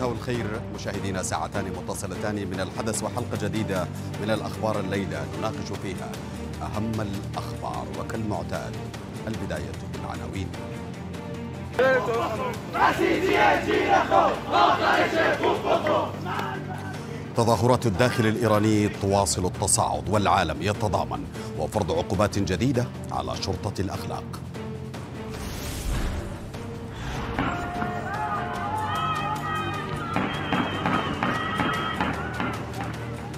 مساء الخير مشاهدينا ساعتان متصلتان من الحدث وحلقة جديدة من الأخبار الليلة نناقش فيها أهم الأخبار وكالمعتاد البداية بالعناوين. تظاهرات الداخل الإيراني تواصل التصاعد والعالم يتضامن وفرض عقوبات جديدة على شرطة الأخلاق.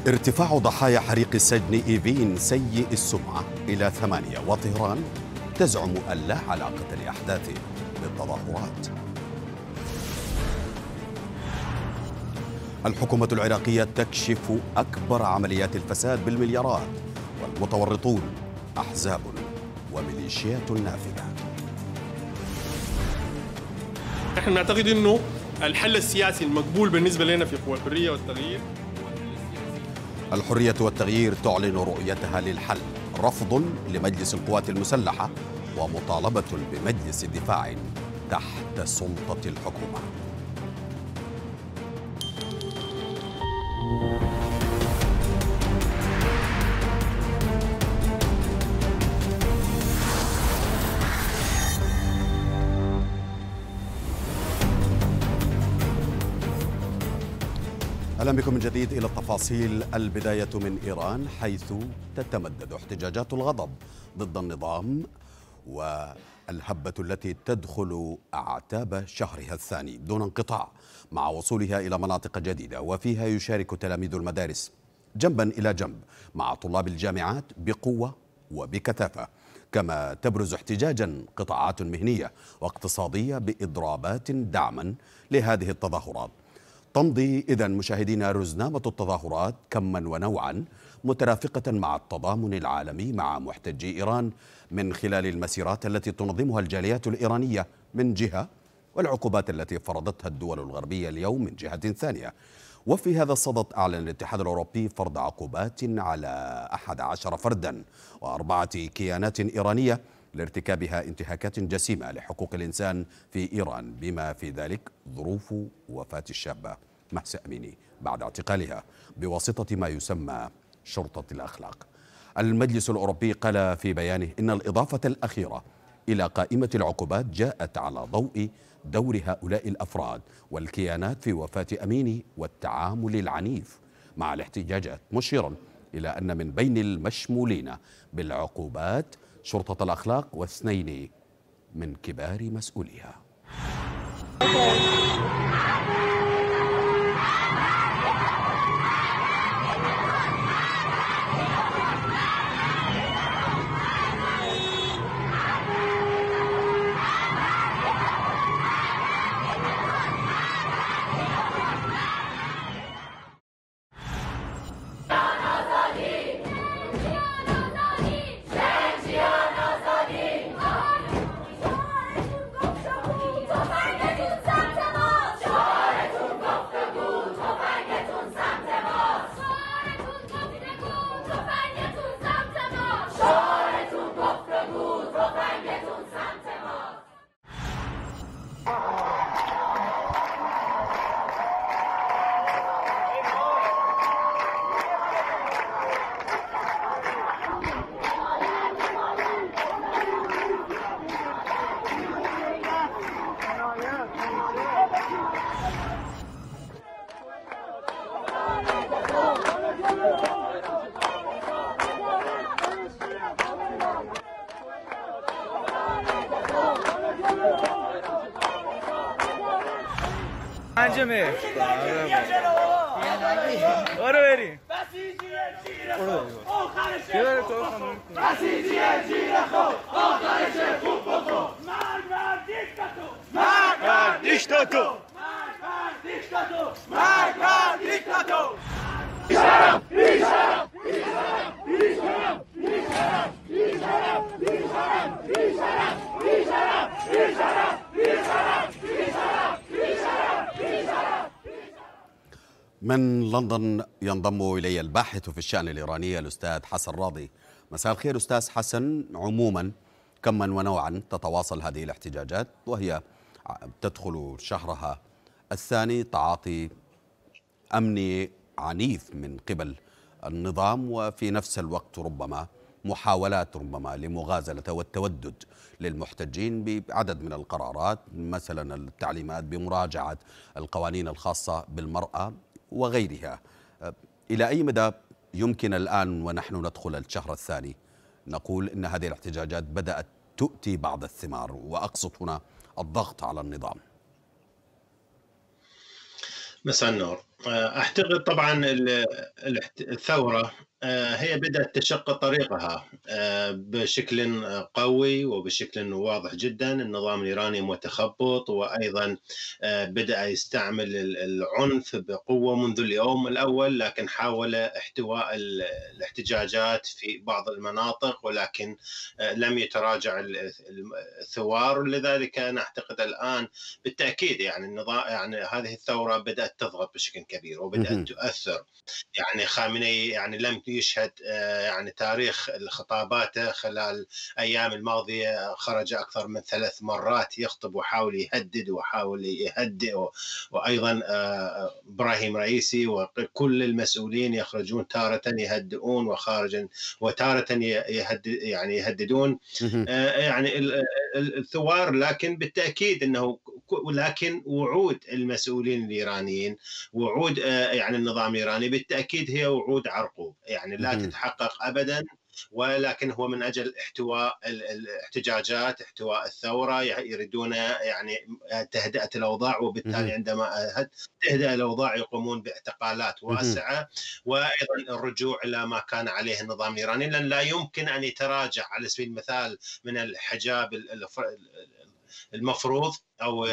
ارتفاع ضحايا حريق السجن إيفين سيء السمعة إلى ثمانية وطهران تزعم أن لا علاقة لأحداث بالتظاهرات. الحكومة العراقية تكشف أكبر عمليات الفساد بالمليارات والمتورطون أحزاب وميليشيات نافذة. نحن نعتقد إنه الحل السياسي المقبول بالنسبة لنا في قوى الحرية والتغيير الحرية والتغيير تعلن رؤيتها للحل رفض لمجلس القوات المسلحة ومطالبة بمجلس دفاع تحت سلطة الحكومة. أهلا بكم من جديد إلى التفاصيل. البداية من إيران حيث تتمدد احتجاجات الغضب ضد النظام والهبة التي تدخل أعتاب شهرها الثاني دون انقطاع مع وصولها إلى مناطق جديدة وفيها يشارك تلاميذ المدارس جنبا إلى جنب مع طلاب الجامعات بقوة وبكثافة. كما تبرز احتجاجا قطاعات مهنية واقتصادية بإضرابات دعما لهذه التظاهرات. تمضي إذا مشاهدينا رزنامة التظاهرات كما ونوعا مترافقة مع التضامن العالمي مع محتجي إيران من خلال المسيرات التي تنظمها الجاليات الإيرانية من جهة والعقوبات التي فرضتها الدول الغربية اليوم من جهة ثانية. وفي هذا الصدد أعلن الاتحاد الأوروبي فرض عقوبات على أحد عشر فردا وأربعة كيانات إيرانية لارتكابها انتهاكات جسيمة لحقوق الإنسان في إيران بما في ذلك ظروف وفاة الشابة محسن أميني بعد اعتقالها بواسطة ما يسمى شرطة الأخلاق. المجلس الأوروبي قال في بيانه إن الإضافة الأخيرة إلى قائمة العقوبات جاءت على ضوء دور هؤلاء الأفراد والكيانات في وفاة أميني والتعامل العنيف مع الاحتجاجات مشيرا إلى أن من بين المشمولين بالعقوبات شرطة الأخلاق واثنين من كبار مسؤوليها. الشأن الإيراني الأستاذ حسن راضي. مساء الخير أستاذ حسن. عموما كما ونوعا تتواصل هذه الاحتجاجات وهي تدخل شهرها الثاني تعاطي أمني عنيف من قبل النظام وفي نفس الوقت ربما محاولات ربما لمغازلة والتودد للمحتجين بعدد من القرارات مثلا التعليمات بمراجعة القوانين الخاصة بالمرأة وغيرها. إلى أي مدى يمكن الآن ونحن ندخل الشهر الثاني نقول إن هذه الاحتجاجات بدأت تؤتي بعض الثمار وأقصد هنا الضغط على النظام. مساء النور. أعتقد طبعا الثورة آه، هي بدأت تشق طريقها آه، بشكل قوي وبشكل واضح جدا. النظام الإيراني متخبط وأيضا آه، بدأ يستعمل العنف بقوة منذ اليوم الأول لكن حاول احتواء الاحتجاجات في بعض المناطق ولكن لم يتراجع الثوار لذلك أنا أعتقد الآن بالتأكيد يعني النظام يعني هذه الثورة بدأت تضغط بشكل كبير وبدأت تؤثر. يعني خامنئي يعني لم يشهد آه، يعني تاريخ خطاباته خلال الأيام الماضية خرج أكثر من ثلاث مرات يخطب وحاول يهدد وحاول يهدئ وأيضا آه، إبراهيم رئيسي وكل المسؤولين يخرجون تارة يهدئون وخارجا وتارة يهدد يعني يهددون. آه، يعني الثوار لكن بالتأكيد إنه ولكن وعود المسؤولين الإيرانيين وعود يعني النظام الإيراني بالتأكيد هي وعود عرقوب. يعني لا تتحقق ابدا ولكن هو من أجل احتواء الاحتجاجات احتواء الثورة يريدون يعني تهدئة الأوضاع وبالتالي عندما تهدئ الأوضاع يقومون باعتقالات واسعة وأيضا الرجوع إلى ما كان عليه النظام الإيراني. لأن لا يمكن أن يتراجع على سبيل المثال من الحجاب المفروض أو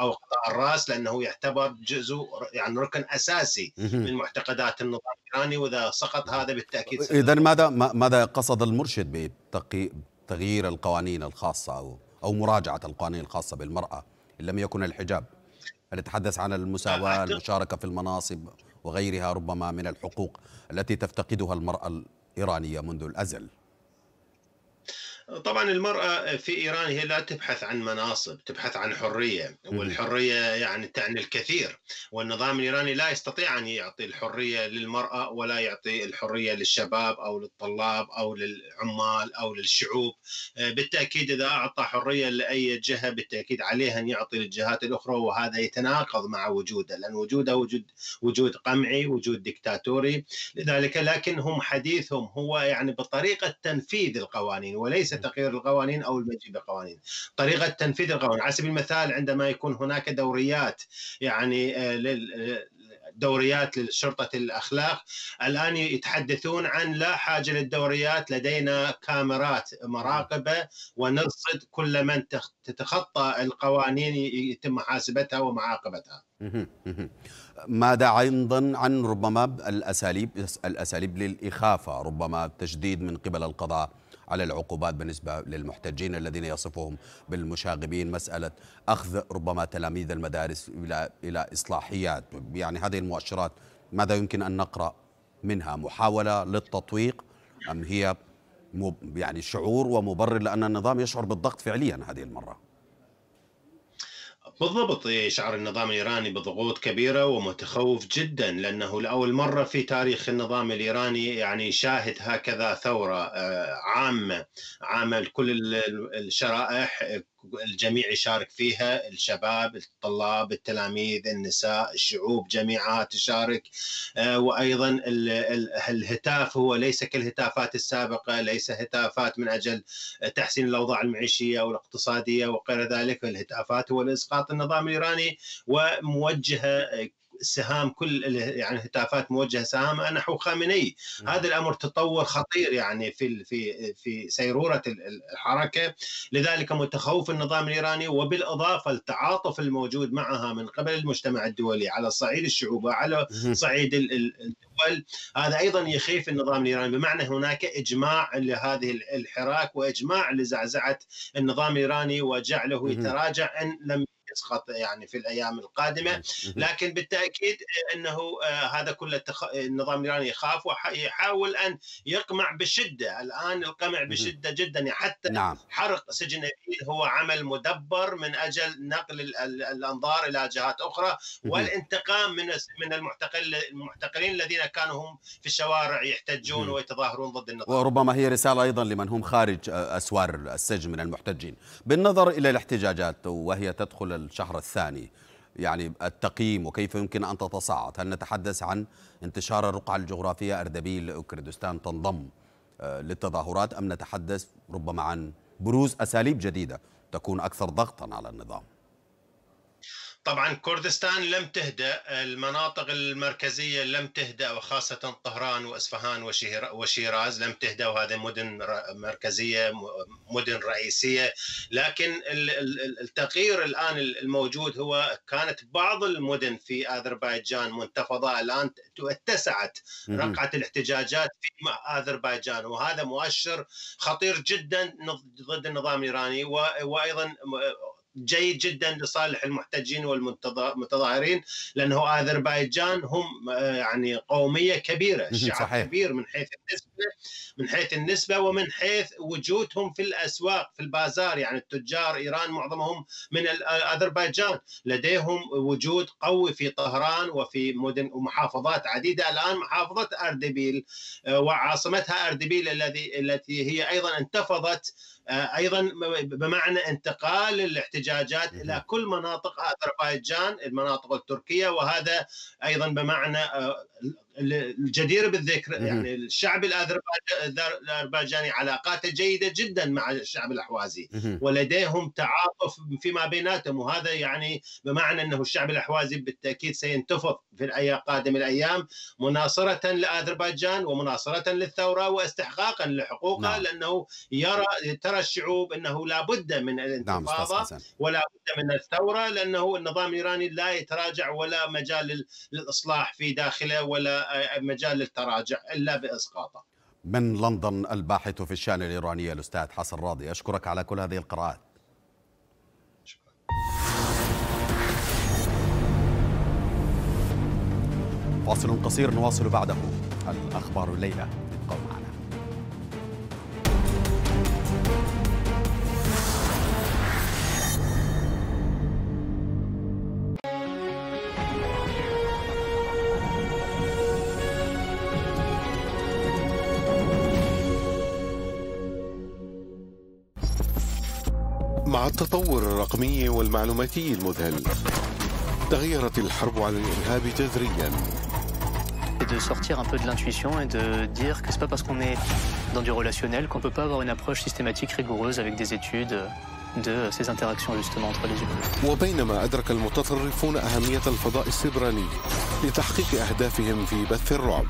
أو قطاع الرأس لأنه يعتبر جزء يعني ركن أساسي من معتقدات النظام الإيراني وإذا سقط هذا بالتأكيد اذا ماذا ماذا قصد المرشد بتغيير القوانين الخاصة أو أو مراجعة القوانين الخاصة بالمرأة إن لم يكن الحجاب؟ هل يتحدث عن المساواة المشاركة في المناصب وغيرها ربما من الحقوق التي تفتقدها المرأة الإيرانية منذ الأزل؟ طبعا المرأة في إيران هي لا تبحث عن مناصب تبحث عن حرية والحرية يعني تعني الكثير والنظام الإيراني لا يستطيع أن يعطي الحرية للمرأة ولا يعطي الحرية للشباب أو للطلاب أو للعمال أو للشعوب. بالتأكيد إذا أعطى حرية لأي جهة بالتأكيد عليه أن يعطي للجهات الأخرى وهذا يتناقض مع وجوده لأن وجوده وجود وجود قمعي وجود دكتاتوري لذلك لكن هم حديثهم هو يعني بطريقة تنفيذ القوانين وليس تغيير القوانين أو المجيء بقوانين طريقة تنفيذ القوانين. على سبيل المثال عندما يكون هناك دوريات يعني آه، دوريات لشرطة الأخلاق الآن يتحدثون عن لا حاجة للدوريات لدينا كاميرات مراقبة ونرصد كل من تتخطى القوانين يتم محاسبتها ومعاقبتها. ماذا أيضا عن ربما الأساليب الأساليب للإخافة ربما تشديد من قبل القضاء؟ على العقوبات بالنسبة للمحتجين الذين يصفهم بالمشاغبين مسألة أخذ ربما تلاميذ المدارس إلى إلى إصلاحيات. يعني هذه المؤشرات ماذا يمكن أن نقرأ منها؟ محاولة للتطويق أم هي يعني شعور ومبرر لأن النظام يشعر بالضغط فعليا هذه المرة؟ بالضبط يشعر النظام الإيراني بضغوط كبيرة ومتخوف جدا لأنه لأول مرة في تاريخ النظام الإيراني يعني شاهد هكذا ثورة آه، عامة عامة لكل الشرائح الجميع يشارك فيها الشباب الطلاب التلاميذ النساء الشعوب جميعها تشارك آه، وأيضا الهتاف هو ليس كالهتافات السابقة ليس هتافات من أجل تحسين الأوضاع المعيشية أو الاقتصاديه وغير ذلك. الهتافات هو لإسقاط النظام الإيراني وموجهة سهام كل يعني هتافات موجهة سهام نحو خامنئي. هذا الأمر تطور خطير يعني في في في سيرورة الحركة. لذلك متخوف النظام الإيراني وبالإضافة التعاطف الموجود معها من قبل المجتمع الدولي على صعيد الشعوب وعلى صعيد الدول. هذا أيضا يخيف النظام الإيراني. بمعنى هناك إجماع لهذه الحراك وإجماع لزعزعة النظام الإيراني وجعله يتراجع إن لم يسقط يعني في الأيام القادمة. لكن بالتأكيد إنه هذا كله النظام الإيراني يخاف ويحاول أن يقمع بشدة. الآن القمع بشدة جدا. يعني حتى نعم. حرق سجن ابيل هو عمل مدبر من أجل نقل الأنظار إلى جهات أخرى والانتقام من من المعتقل المعتقلين الذين كانوا هم في الشوارع يحتجون ويتظاهرون ضد النظام. وربما هي رسالة أيضا لمن هم خارج أسوار السجن من المحتجين. بالنظر إلى الاحتجاجات وهي تدخل الشهر الثاني. يعني التقييم وكيف يمكن أن تتصاعد؟ هل نتحدث عن انتشار الرقعة الجغرافية أردبيل كردستان تنضم آه، للتظاهرات أم نتحدث ربما عن بروز أساليب جديدة تكون أكثر ضغطا على النظام؟ طبعا كردستان لم تهدأ المناطق المركزية لم تهدأ وخاصة طهران وإصفهان وشيراز لم تهدأ وهذه مدن مركزية مدن رئيسية. لكن التغيير الآن الموجود هو كانت بعض المدن في أذربيجان منتفضة الآن اتسعت رقعة الاحتجاجات في أذربيجان وهذا مؤشر خطير جدا ضد النظام الإيراني وأيضا جيد جدا لصالح المحتجين والمتظاهرين لأنه اذربيجان هم آه، يعني قومية كبيرة شعب صحيح. كبير من حيث النسبة من حيث النسبة ومن حيث وجودهم في الأسواق في البازار. يعني التجار إيران معظمهم من اذربيجان لديهم وجود قوي في طهران وفي مدن ومحافظات عديدة. الآن محافظة أردبيل آه، وعاصمتها أردبيل الذي التي هي أيضا انتفضت آه، أيضا بمعنى انتقال الاحتجاجات إلى كل مناطق اذربيجان المناطق التركية وهذا أيضا بمعنى الجدير بالذكر يعني الشعب الاذربيجاني علاقاته جيدة جدا مع الشعب الأحوازي ولديهم تعاطف فيما بيناتهم وهذا يعني بمعنى أنه الشعب الأحوازي بالتأكيد سينتفض في الأيام قادم الأيام مناصرة لاذربيجان ومناصرة للثورة واستحقاقا لحقوقها نعم. لأنه يرى ترى الشعوب أنه لا بد من نعم، الانتفاضة نعم ولا بد من الثورة لأنه النظام الإيراني لا يتراجع ولا مجال للإصلاح في داخله ولا مجال للتراجع إلا بإسقاطه. من لندن الباحث في الشأن الإيراني الأستاذ حسن راضي أشكرك على كل هذه القراءات. فاصل قصير نواصل بعده الأخبار الليلة مع التطور الرقمي والمعلوماتي المذهل تغيرت الحرب على الإرهاب جذريا de sortir un peu de l'intuition et de dire que c'est pas parce qu'on est dans du relationnel qu'on peut pas avoir une approche systématique rigoureuse avec des études de ces interactions justement entre les humains. وبينما أدرك المتطرفون أهمية الفضاء السبراني لتحقيق أهدافهم في بث الرعب.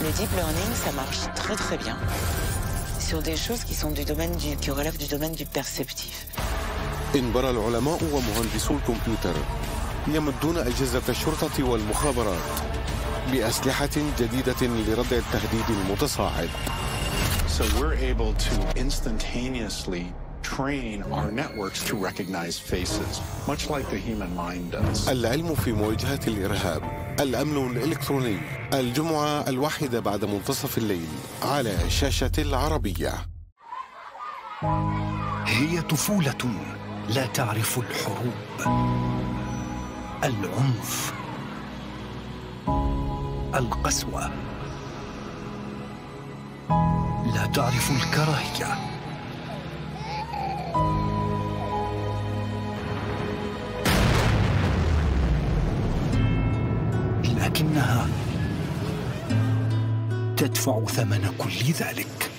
Le deep learning, ça marche très très bien. Sur des choses qui sont du domaine du, qui relèvent du domaine du perceptif. انبرى العلماء ومهندسو الكمبيوتر يمدون أجهزة الشرطة والمخابرات بأسلحة جديدة لردع التهديد المتصاعد. So we're able to instantaneously train our networks to recognize faces, much like the human mind does. العلم في مواجهة الإرهاب الأمن الإلكتروني الجمعة الواحدة بعد منتصف الليل على شاشة العربية. هي طفولة لا تعرف الحروب. العنف. القسوة. لا تعرف الكراهية. لكنها تدفع ثمن كل ذلك.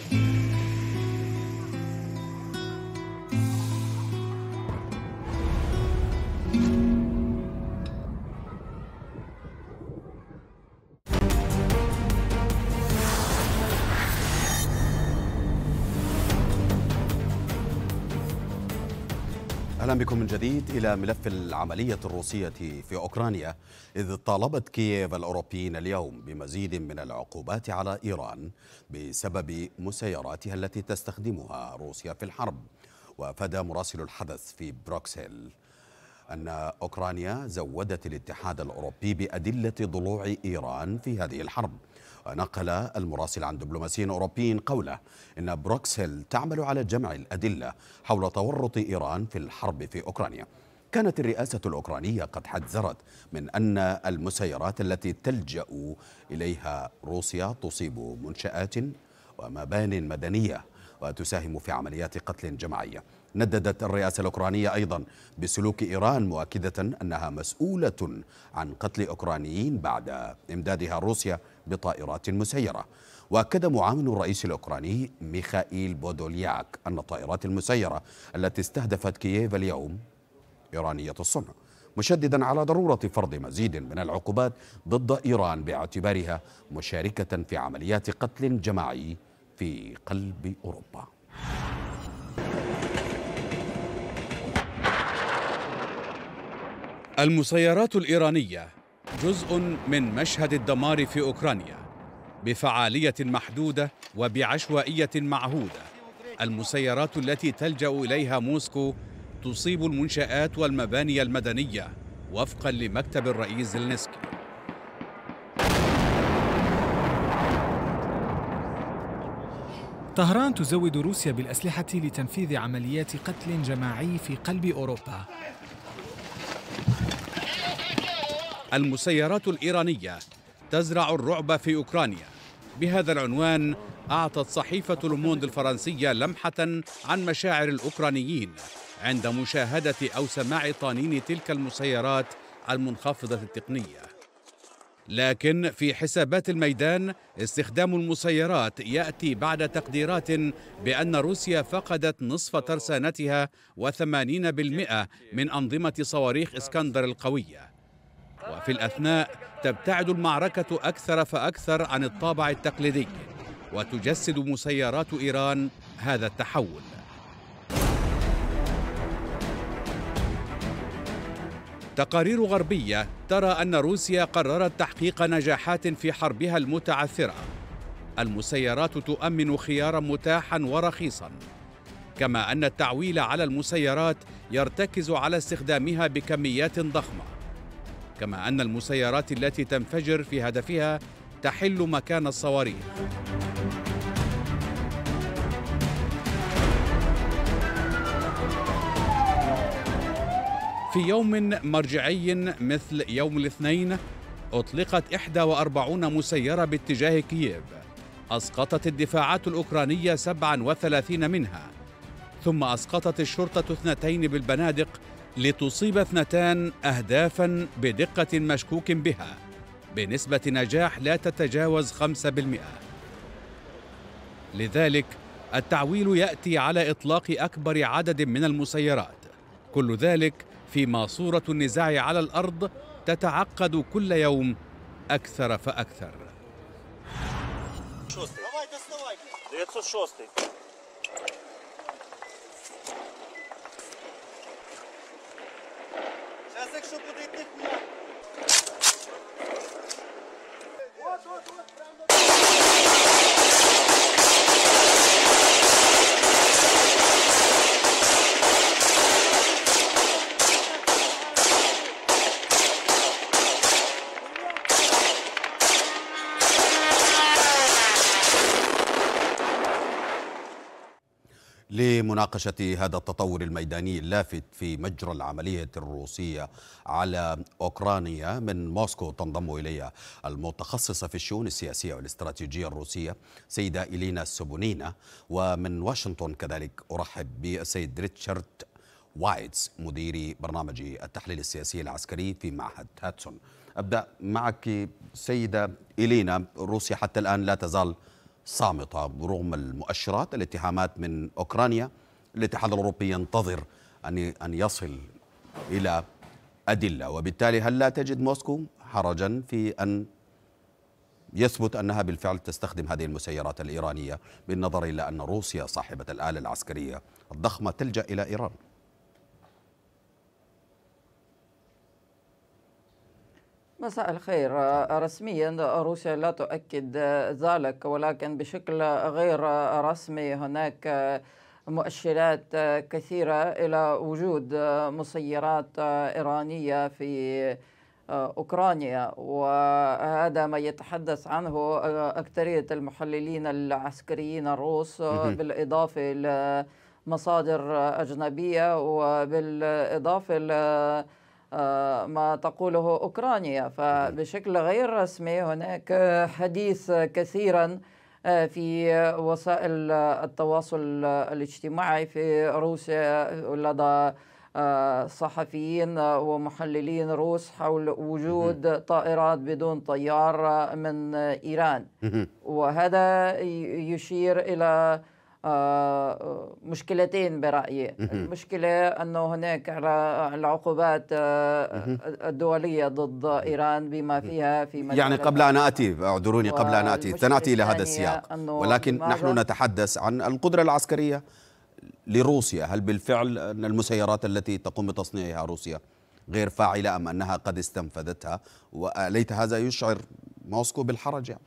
بكم من جديد إلى ملف العملية الروسية في أوكرانيا إذ طالبت كييف الأوروبيين اليوم بمزيد من العقوبات على إيران بسبب مسيراتها التي تستخدمها روسيا في الحرب. وأفاد مراسل الحدث في بروكسل أن أوكرانيا زودت الاتحاد الأوروبي بأدلة ضلوع إيران في هذه الحرب. ونقل المراسل عن دبلوماسي أوروبي قوله إن بروكسل تعمل على جمع الأدلة حول تورط إيران في الحرب في أوكرانيا. كانت الرئاسة الأوكرانية قد حذرت من أن المسيرات التي تلجأ إليها روسيا تصيب منشآت ومبان مدنية وتساهم في عمليات قتل جماعية. نددت الرئاسة الأوكرانية أيضا بسلوك إيران مؤكدة أنها مسؤولة عن قتل أوكرانيين بعد إمدادها روسيا بطائرات مسيرة. وأكد معاون الرئيس الأوكراني ميخائيل بودولياك أن الطائرات المسيرة التي استهدفت كييف اليوم إيرانية الصنع مشددا على ضرورة فرض مزيد من العقوبات ضد إيران باعتبارها مشاركة في عمليات قتل جماعي في قلب أوروبا. المسيرات الإيرانية جزء من مشهد الدمار في أوكرانيا بفعالية محدودة وبعشوائية معهودة. المسيرات التي تلجأ إليها موسكو تصيب المنشآت والمباني المدنية وفقا لمكتب الرئيس زلنسكي طهران تزود روسيا بالأسلحة لتنفيذ عمليات قتل جماعي في قلب أوروبا. المسيرات الإيرانية تزرع الرعب في أوكرانيا. بهذا العنوان أعطت صحيفة لوموند الفرنسية لمحة عن مشاعر الأوكرانيين عند مشاهدة أو سماع طانين تلك المسيرات المنخفضة التقنية. لكن في حسابات الميدان استخدام المسيرات يأتي بعد تقديرات بأن روسيا فقدت نصف ترسانتها وثمانين بالمئة من أنظمة صواريخ إسكندر القوية. وفي الأثناء تبتعد المعركة أكثر فأكثر عن الطابع التقليدي وتجسد مسيرات إيران هذا التحول. تقارير غربية ترى أن روسيا قررت تحقيق نجاحات في حربها المتعثرة. المسيرات تؤمن خيارا متاحا ورخيصا. كما أن التعويل على المسيرات يرتكز على استخدامها بكميات ضخمة. كما أن المسيرات التي تنفجر في هدفها تحل مكان الصواريخ. في يوم مرجعي مثل يوم الاثنين أطلقت 41 مسيرة باتجاه كييف. أسقطت الدفاعات الأوكرانية 37 منها. ثم أسقطت الشرطة اثنتين بالبنادق لتصيب اثنتان أهدافا بدقة مشكوك بها. بنسبة نجاح لا تتجاوز 5% لذلك التعويل يأتي على إطلاق أكبر عدد من المسيرات. كل ذلك فيما صورة النزاع على الأرض تتعقد كل يوم أكثر فأكثر. Зараз якщо буде йти хуя. От, от. لمناقشة هذا التطور الميداني اللافت في مجرى العملية الروسية على أوكرانيا من موسكو تنضم إلي المتخصصة في الشؤون السياسية والاستراتيجية الروسية سيدة إلينا سوبونينا ومن واشنطن كذلك أرحب بالسيد ريتشارد وايتس مدير برنامج التحليل السياسي العسكري في معهد هدسون. أبدأ معك سيدة إلينا روسيا حتى الآن لا تزال صامتة رغم المؤشرات الاتهامات من أوكرانيا. الاتحاد الأوروبي ينتظر أن أن يصل إلى أدلة وبالتالي هل لا تجد موسكو حرجا في أن يثبت أنها بالفعل تستخدم هذه المسيرات الإيرانية بالنظر إلى أن روسيا صاحبة الآلة العسكرية الضخمة تلجأ إلى إيران؟ مساء الخير. رسميا روسيا لا تؤكد ذلك ولكن بشكل غير رسمي هناك مؤشرات كثيرة إلى وجود مسيرات إيرانية في أوكرانيا. وهذا ما يتحدث عنه أكثرية المحللين العسكريين الروس بالإضافة إلى مصادر أجنبية وبالإضافة إلى ما تقوله أوكرانيا. فبشكل غير رسمي هناك حديث كثيرا في وسائل التواصل الاجتماعي في روسيا. لدى صحفيين ومحللين روس حول وجود طائرات بدون طيار من إيران. وهذا يشير إلى مشكلتين برأيي. المشكلة أنه هناك العقوبات الدولية ضد إيران بما فيها في يعني قبل أن آتي اعذروني قبل أن آتي. سنأتي إلى هذا السياق. ولكن نحن نتحدث عن القدرة العسكرية لروسيا. هل بالفعل أن المسيرات التي تقوم بتصنيعها روسيا غير فاعلة أم أنها قد استنفذتها؟ وليت هذا يشعر موسكو بالحرج يعني؟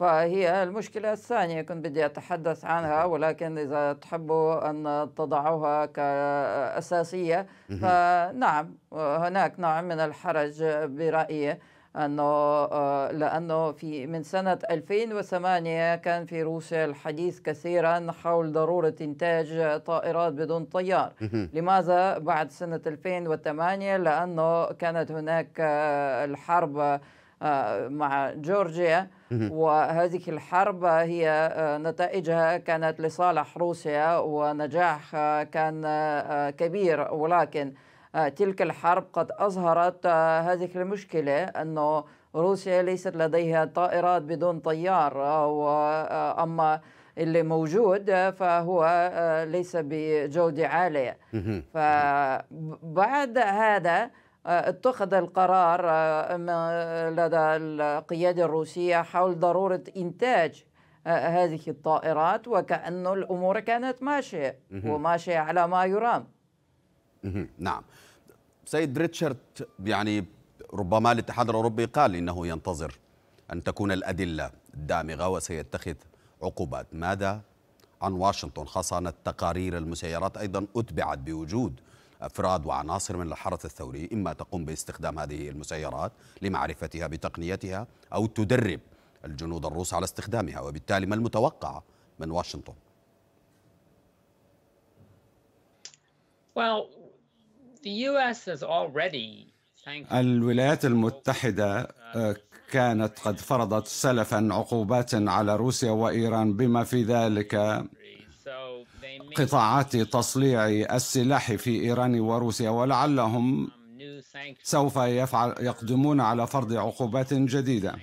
فهي المشكلة الثانية كنت بدي أتحدث عنها ولكن إذا تحبوا أن تضعوها كأساسية فنعم هناك نوع من الحرج برأيي أنه لأنه في من سنة 2008 كان في روسيا الحديث كثيرا حول ضرورة إنتاج طائرات بدون طيار. لماذا بعد سنة 2008 لأنه كانت هناك الحرب مع جورجيا. وهذه الحرب هي نتائجها كانت لصالح روسيا ونجاح كان كبير. ولكن تلك الحرب قد أظهرت هذه المشكلة أنه روسيا ليست لديها طائرات بدون طيار. أما اللي موجود فهو ليس بجودة عالية. فبعد هذا اتخذ القرار لدى القيادة الروسية حول ضرورة إنتاج هذه الطائرات وكأنه الأمور كانت ماشية وماشية على ما يرام. نعم. سيد ريتشارد يعني ربما الاتحاد الأوروبي قال إنه ينتظر أن تكون الأدلة دامغة وسيتخذ عقوبات. ماذا؟ عن واشنطن خاصة أن التقارير المسيرات أيضا أتبعت بوجود أفراد وعناصر من الحرس الثوري إما تقوم باستخدام هذه المسيرات لمعرفتها بتقنيتها أو تدرب الجنود الروس على استخدامها وبالتالي ما المتوقع من واشنطن؟ Well, the US has already الولايات المتحدة كانت قد فرضت سلفا عقوبات على روسيا وإيران بما في ذلك قطاعات تصليع السلاح في إيران وروسيا ولعلهم سوف يفعل يقدمون على فرض عقوبات جديدة.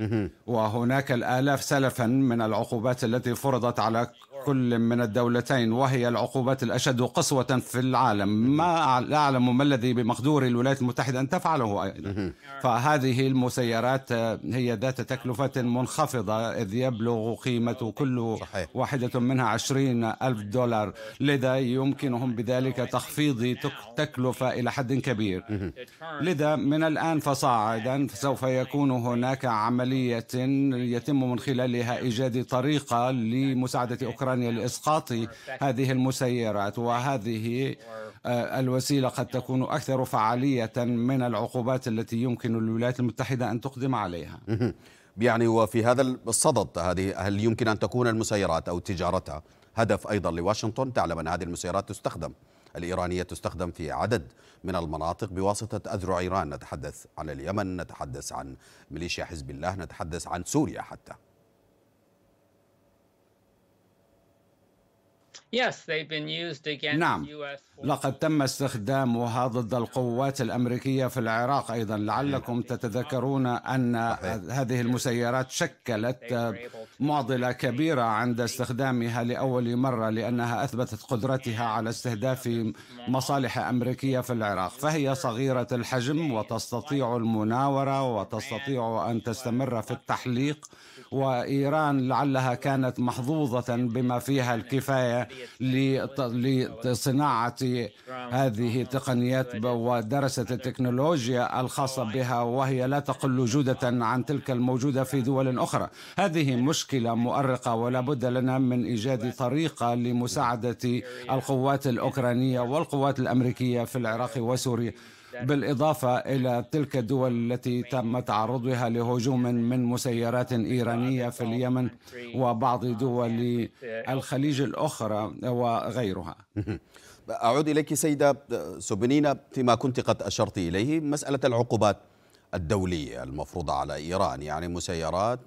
وهناك الآلاف سلفا من العقوبات التي فرضت على كل من الدولتين وهي العقوبات الأشد قسوة في العالم. ما لا أعلم ما الذي بمقدور الولايات المتحدة أن تفعله أيضا. فهذه المسيرات هي ذات تكلفة منخفضة إذ يبلغ قيمة كل. واحدة منها عشرين ألف دولار. لذا يمكنهم بذلك تخفيض تكلفة إلى حد كبير. لذا من الآن فصاعدا سوف يكون هناك عملية يتم من خلالها إيجاد طريقة لمساعدة أوكرانيا لإسقاط هذه المسيرات وهذه الوسيلة قد تكون أكثر فعالية من العقوبات التي يمكن للولايات المتحدة أن تقدم عليها. يعني وفي هذا الصدد هذه هل يمكن أن تكون المسيرات أو تجارتها هدف أيضا لواشنطن؟ تعلم أن هذه المسيرات تستخدم الإيرانية تستخدم في عدد من المناطق بواسطة أذرع إيران. نتحدث عن اليمن نتحدث عن ميليشيا حزب الله نتحدث عن سوريا حتى. نعم. لقد تم استخدامها ضد القوات الأمريكية في العراق أيضا. لعلكم تتذكرون أن هذه المسيرات شكلت معضلة كبيرة عند استخدامها لأول مرة لأنها أثبتت قدرتها على استهداف مصالح أمريكية في العراق. فهي صغيرة الحجم وتستطيع المناورة وتستطيع أن تستمر في التحليق وإيران لعلها كانت محظوظة بما فيها الكفاية لصناعة هذه التقنيات ودرست التكنولوجيا الخاصة بها وهي لا تقل جودة عن تلك الموجودة في دول أخرى. هذه مشكلة مؤرقة ولا بد لنا من إيجاد طريقة لمساعدة القوات الأوكرانية والقوات الأمريكية في العراق وسوريا. بالإضافة إلى تلك الدول التي تم تعرضها لهجوم من مسيرات إيرانية في اليمن وبعض دول الخليج الأخرى وغيرها. أعود إليك سيدة سوبنينا فيما كنت قد أشرت إليه مسألة العقوبات الدولية المفروضة على إيران يعني مسيرات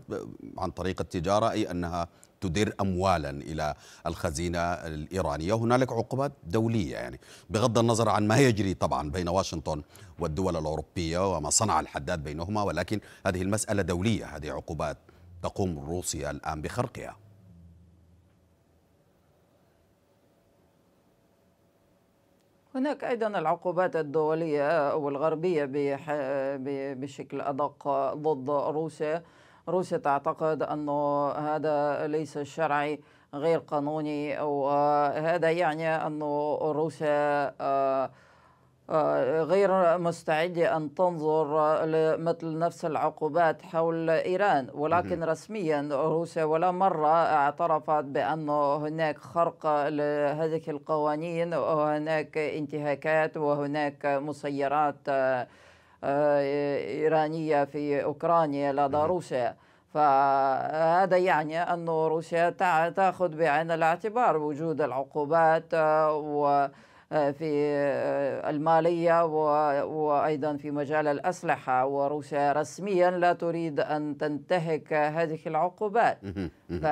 عن طريق التجارة أي أنها تدر أموالا إلى الخزينة الإيرانية. هنالك عقوبات دولية يعني بغض النظر عن ما يجري طبعا بين واشنطن والدول الأوروبية وما صنع الحداد بينهما ولكن هذه المسألة دولية. هذه عقوبات تقوم روسيا الآن بخرقها. هناك أيضا العقوبات الدولية والغربية بشكل أدق ضد روسيا. روسيا تعتقد أنه هذا ليس شرعي غير قانوني وهذا يعني أنه روسيا آه، آه، غير مستعدة أن تنظر لمثل نفس العقوبات حول إيران. ولكن رسميا روسيا ولا مرة اعترفت بأن هناك خرق لهذه القوانين وهناك انتهاكات وهناك مسيرات آه، إيرانية في أوكرانيا لدى روسيا. فهذا يعني أن روسيا تأخذ بعين الاعتبار وجود العقوبات آه، و آه، في آه، المالية وأيضا في مجال الأسلحة. وروسيا رسميا لا تريد أن تنتهك هذه العقوبات. ف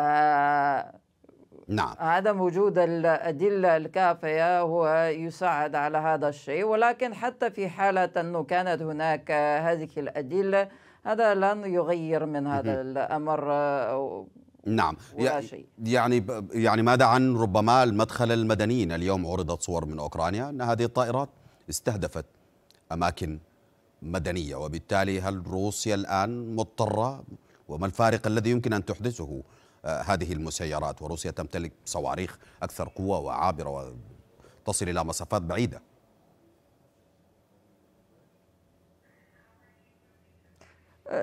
نعم. عدم وجود الأدلة الكافية هو يساعد على هذا الشيء ولكن حتى في حالة أنه كانت هناك هذه الأدلة هذا لن يغير من هذا الأمر نعم. ولا شيء. يعني يعني ماذا عن ربما المدخل المدنيين؟ اليوم عرضت صور من أوكرانيا أن هذه الطائرات استهدفت أماكن مدنية وبالتالي هل روسيا الآن مضطرة؟ وما الفارق الذي يمكن أن تحدثه؟ هذه المسيرات وروسيا تمتلك صواريخ أكثر قوة وعابرة وتصل إلى مسافات بعيدة.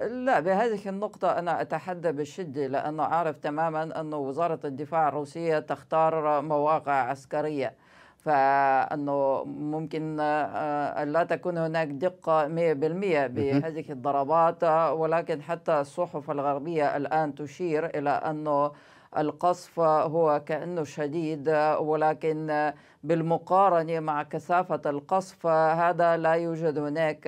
لا بهذه النقطة أنا أتحدى بشدة لأنه أعرف تماما أن وزارة الدفاع الروسية تختار مواقع عسكرية. فأنه ممكن آه، لا تكون هناك دقة 100% بهذه الضربات ولكن حتى الصحف الغربية الآن تشير إلى أنه القصف هو كأنه شديد ولكن بالمقارنة مع كثافة القصف هذا لا يوجد هناك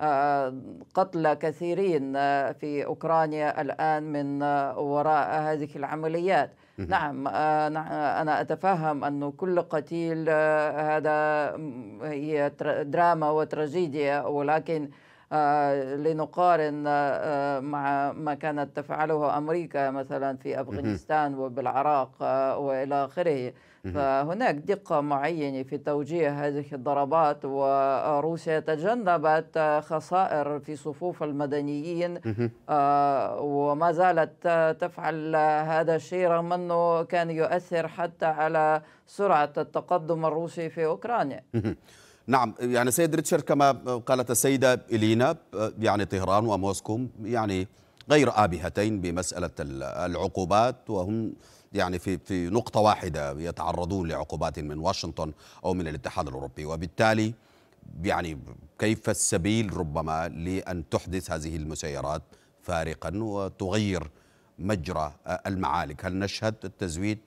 آه، قتل كثيرين في أوكرانيا الآن من وراء هذه العمليات. نعم أنا أتفهم أن كل قتيل هذا هي دراما وتراجيديا ولكن لنقارن مع ما كانت تفعله أمريكا مثلا في أفغانستان وبالعراق وإلى آخره. فهناك دقة معينة في توجيه هذه الضربات وروسيا تجنبت خسائر في صفوف المدنيين. آه، وما زالت تفعل هذا الشيء رغم أنه كان يؤثر حتى على سرعة التقدم الروسي في أوكرانيا. نعم يعني سيد ريتشارد كما قالت السيدة إلينا يعني طهران وموسكو يعني غير آبهتين بمسألة العقوبات وهم يعني في في نقطة واحدة يتعرضون لعقوبات من واشنطن أو من الاتحاد الأوروبي وبالتالي يعني كيف السبيل ربما لأن تحدث هذه المسيرات فارقا وتغير مجرى المعالك هل نشهد التزويد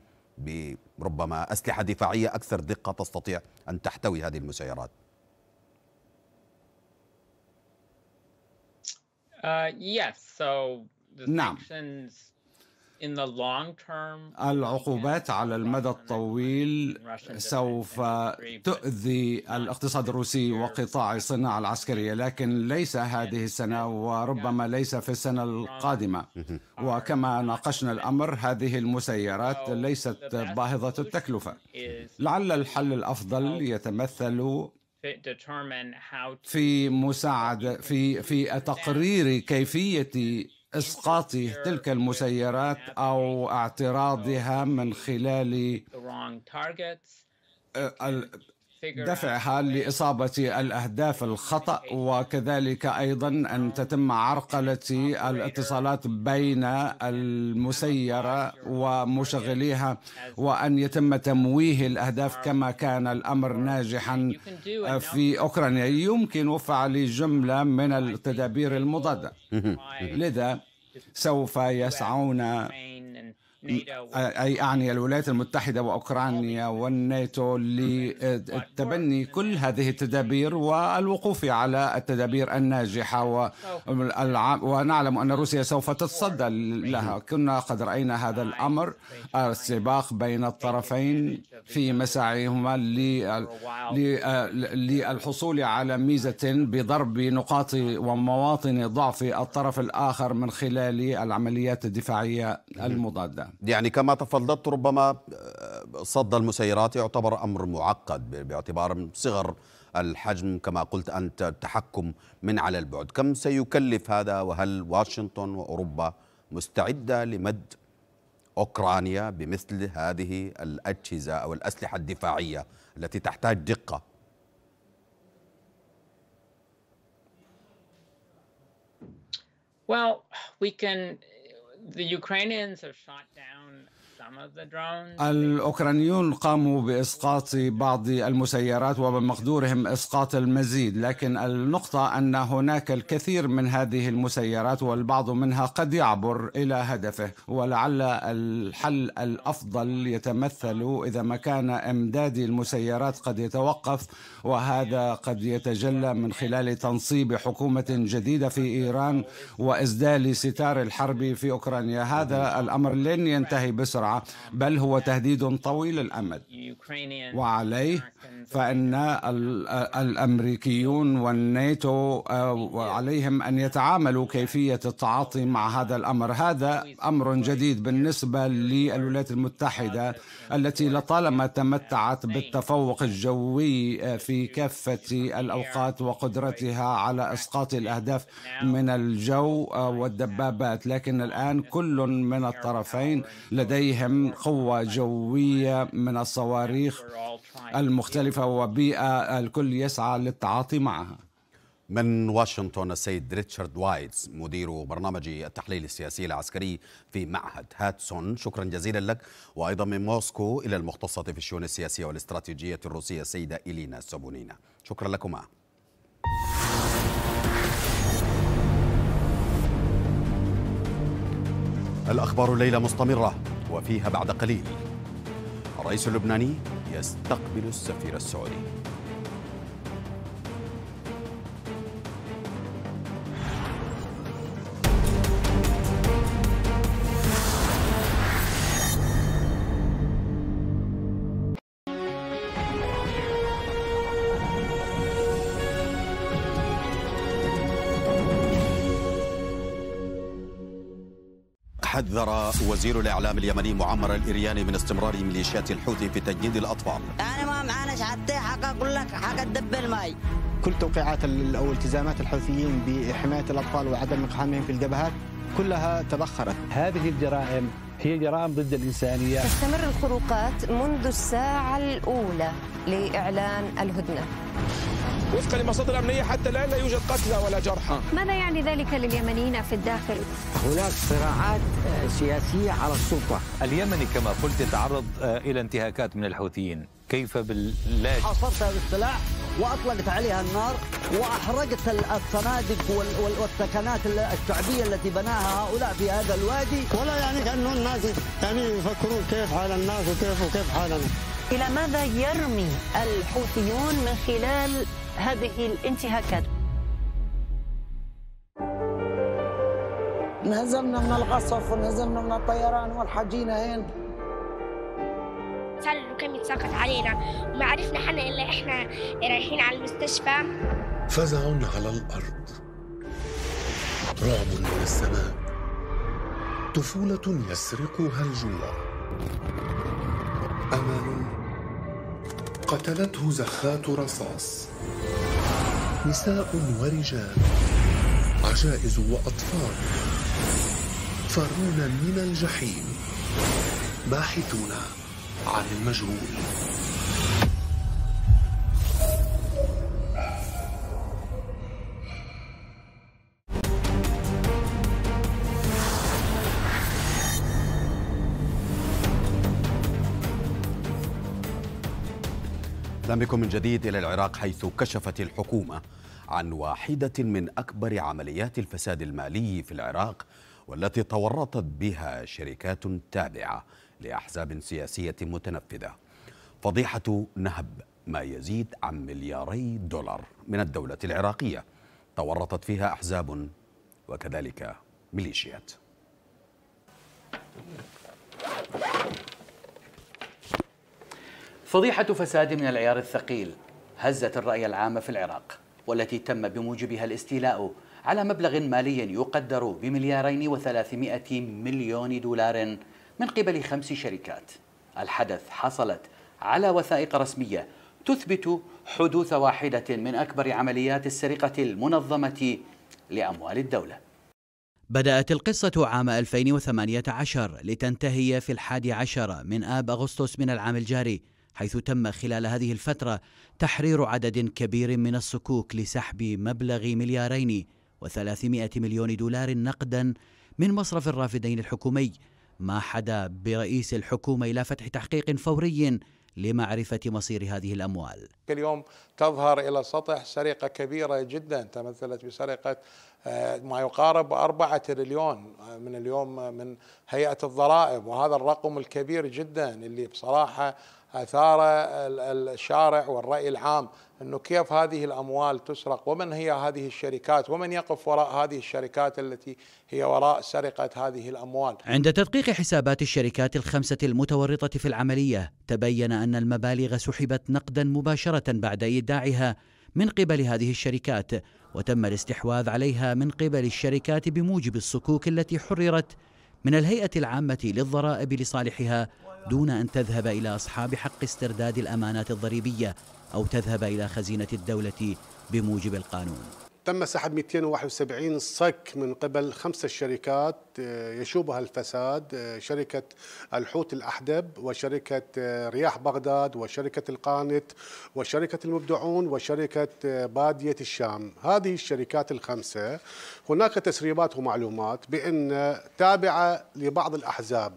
بربما أسلحة دفاعية أكثر دقة تستطيع أن تحتوي هذه المسيرات Uh, yes, so the نعم. sanctions العقوبات على المدى الطويل سوف تؤذي الاقتصاد الروسي وقطاع الصناعة العسكرية لكن ليس هذه السنة وربما ليس في السنة القادمة. وكما ناقشنا الأمر هذه المسيرات ليست باهظة التكلفة. لعل الحل الأفضل يتمثل في مساعدة في في تقرير كيفية إسقاط تلك المسيرات أو اعتراضها من خلال دفعها لإصابة الأهداف الخطأ وكذلك أيضا أن تتم عرقلة الاتصالات بين المسيرة ومشغليها وأن يتم تمويه الأهداف كما كان الأمر ناجحا في أوكرانيا. يمكن فعل جملة من التدابير المضادة. لذا سوف يسعون أي أعني الولايات المتحدة وأوكرانيا والناتو لتبني كل هذه التدابير والوقوف على التدابير الناجحة ونعلم أن روسيا سوف تتصدى لها. كنا قد رأينا هذا الأمر السباق بين الطرفين في مساعيهما للحصول على ميزة بضرب نقاط ومواطن ضعف الطرف الآخر من خلال العمليات الدفاعية المضادة. يعني كما تفضلت ربما آه، صد المسيرات يعتبر أمر معقد باعتبار صغر الحجم كما قلت أنت التحكم من على البعد. كم سيكلف هذا؟ وهل واشنطن وأوروبا مستعدة لمد أوكرانيا بمثل هذه الأجهزة أو الأسلحة الدفاعية التي تحتاج دقة؟ Well, we can the Ukrainians have shot down الأوكرانيون قاموا بإسقاط بعض المسيرات وبمقدورهم إسقاط المزيد لكن النقطة أن هناك الكثير من هذه المسيرات والبعض منها قد يعبر إلى هدفه ولعل الحل الأفضل يتمثل إذا ما كان إمداد المسيرات قد يتوقف وهذا قد يتجلى من خلال تنصيب حكومة جديدة في إيران وإسدال ستار الحرب في أوكرانيا. هذا الأمر لن ينتهي بسرعة. بل هو تهديد طويل الأمد. وعليه فإن الأمريكيون والناتو آه، عليهم أن يتعاملوا كيفية التعاطي مع هذا الأمر. هذا أمر جديد بالنسبة للولايات المتحدة التي لطالما تمتعت بالتفوق الجوي آه، في كافة الأوقات وقدرتها على إسقاط الأهداف من الجو آه، والدبابات. لكن الآن كل من الطرفين لديهم قوة جوية من الصواريخ المختلفة وبيئة الكل يسعى للتعاطي معها. من واشنطن السيد ريتشارد وايتس مدير برنامج التحليل السياسي العسكري في معهد هدسون. شكرا جزيلا لك. وأيضا من موسكو إلى المختصة في الشؤون السياسية والاستراتيجية الروسية السيدة إلينا سوبونينا. شكرا لكما. الأخبار الليلة مستمرة. وفيها بعد قليل. الرئيس اللبناني يستقبل السفير السعودي. حذر وزير الإعلام اليمني معمر الإرياني من استمرار ميليشيات الحوثي في تجنيد الأطفال. أنا ما معانا شهادتي حق أقول لك حق تدب الماي. كل توقيعات أو التزامات الحوثيين بحماية الأطفال وعدم إقحامهم في الجبهات كلها تبخرت. هذه الجرائم هي جرائم ضد الإنسانية. تستمر الخروقات منذ الساعة الأولى لإعلان الهدنة. وفقا لمصادر الأمنية حتى الآن لا يوجد قتلى ولا جرحى. ماذا يعني ذلك لليمنيين في الداخل؟ هناك صراعات آه، سياسية على السلطة. اليمني كما قلت يتعرض آه، إلى انتهاكات من الحوثيين. كيف باللاجئ حاصرتها بالسلاح وأطلقت عليها النار وأحرقت الصنادق والسكنات الشعبية التي بناها هؤلاء في هذا الوادي. ولا يعني كأنه الناس يعني يفكرون كيف حال الناس وكيف وكيف حالنا إلى ماذا يرمي الحوثيون من خلال هذه الانتهاكات. نزلنا من القصف ونزلنا من الطيران والحجينة صار كم يتساقط علينا. وما عرفنا حنا إلا إحنا رايحين على المستشفى. فزع على الأرض. رعب من السماء. طفولة يسرقها الجوع. أمل قتلته زخات رصاص. نساء ورجال عجائز وأطفال فرون من الجحيم باحثون عن المجهول. أهلا بكم من جديد إلى العراق حيث كشفت الحكومة عن واحدة من أكبر عمليات الفساد المالي في العراق والتي تورطت بها شركات تابعة لأحزاب سياسية متنفذة. فضيحة نهب ما يزيد عن ملياري دولار من الدولة العراقية تورطت فيها أحزاب وكذلك ميليشيات. فضيحة فساد من العيار الثقيل هزت الرأي العام في العراق والتي تم بموجبها الاستيلاء على مبلغ مالي يقدر بمليارين وثلاثمائة مليون دولار من قبل خمس شركات. الحدث حصلت على وثائق رسمية تثبت حدوث واحدة من أكبر عمليات السرقة المنظمة لأموال الدولة. بدأت القصة عام 2018 لتنتهي في الحادي عشر من آب أغسطس من العام الجاري حيث تم خلال هذه الفترة تحرير عدد كبير من الصكوك لسحب مبلغ مليارين وثلاثمائة مليون دولار نقدا من مصرف الرافدين الحكومي ما حدا برئيس الحكومة إلى فتح تحقيق فوري لمعرفة مصير هذه الأموال. اليوم تظهر إلى السطح سرقة كبيرة جدا تمثلت بسرقة ما يقارب أربعة تريليون من اليوم من هيئة الضرائب. وهذا الرقم الكبير جدا اللي بصراحة أثار الشارع والرأي العام أنه كيف هذه الأموال تسرق؟ ومن هي هذه الشركات؟ ومن يقف وراء هذه الشركات التي هي وراء سرقة هذه الأموال؟ عند تدقيق حسابات الشركات الخمسة المتورطة في العملية تبين أن المبالغ سحبت نقدا مباشرة بعد إيداعها من قبل هذه الشركات وتم الاستحواذ عليها من قبل الشركات بموجب الصكوك التي حررت من الهيئة العامة للضرائب لصالحها دون أن تذهب إلى أصحاب حق استرداد الأمانات الضريبية أو تذهب إلى خزينة الدولة بموجب القانون. تم سحب 271 صك من قبل خمسة شركات يشوبها الفساد شركة الحوت الأحدب وشركة رياح بغداد وشركة القانت وشركة المبدعون وشركة بادية الشام. هذه الشركات الخمسة هناك تسريبات ومعلومات بأن تابعة لبعض الأحزاب.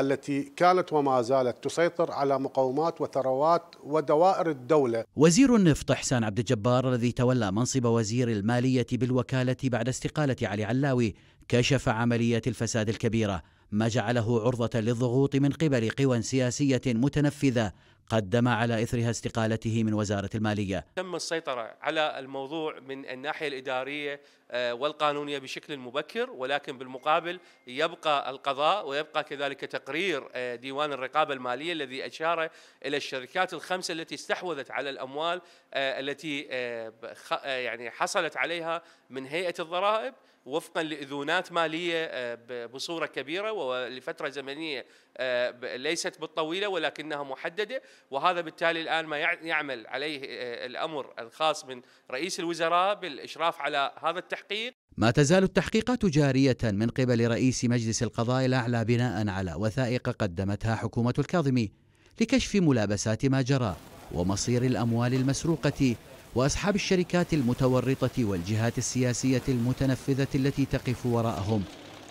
التي كانت وما زالت تسيطر على مقومات وثروات ودوائر الدولة. وزير النفط إحسان عبد الجبار الذي تولى منصب وزير المالية بالوكالة بعد استقالة علي علاوي كشف عمليات الفساد الكبيرة. ما جعله عرضة للضغوط من قبل قوى سياسية متنفذة قدم على إثرها استقالته من وزارة المالية. تم السيطرة على الموضوع من الناحية الإدارية والقانونية بشكل مبكر ولكن بالمقابل يبقى القضاء ويبقى كذلك تقرير ديوان الرقابة المالية الذي أشار إلى الشركات الخمسة التي استحوذت على الأموال التي يعني حصلت عليها من هيئة الضرائب. وفقا لأذونات ماليه بصورة كبيرة ولفتره زمنية ليست بالطويلة ولكنها محددة وهذا بالتالي الآن ما يعمل عليه الأمر الخاص من رئيس الوزراء بالإشراف على هذا التحقيق. ما تزال التحقيقات جارية من قبل رئيس مجلس القضاء الأعلى بناء على وثائق قدمتها حكومة الكاظمي لكشف ملابسات ما جرى ومصير الأموال المسروقة وأصحاب الشركات المتورطة والجهات السياسية المتنفذة التي تقف وراءهم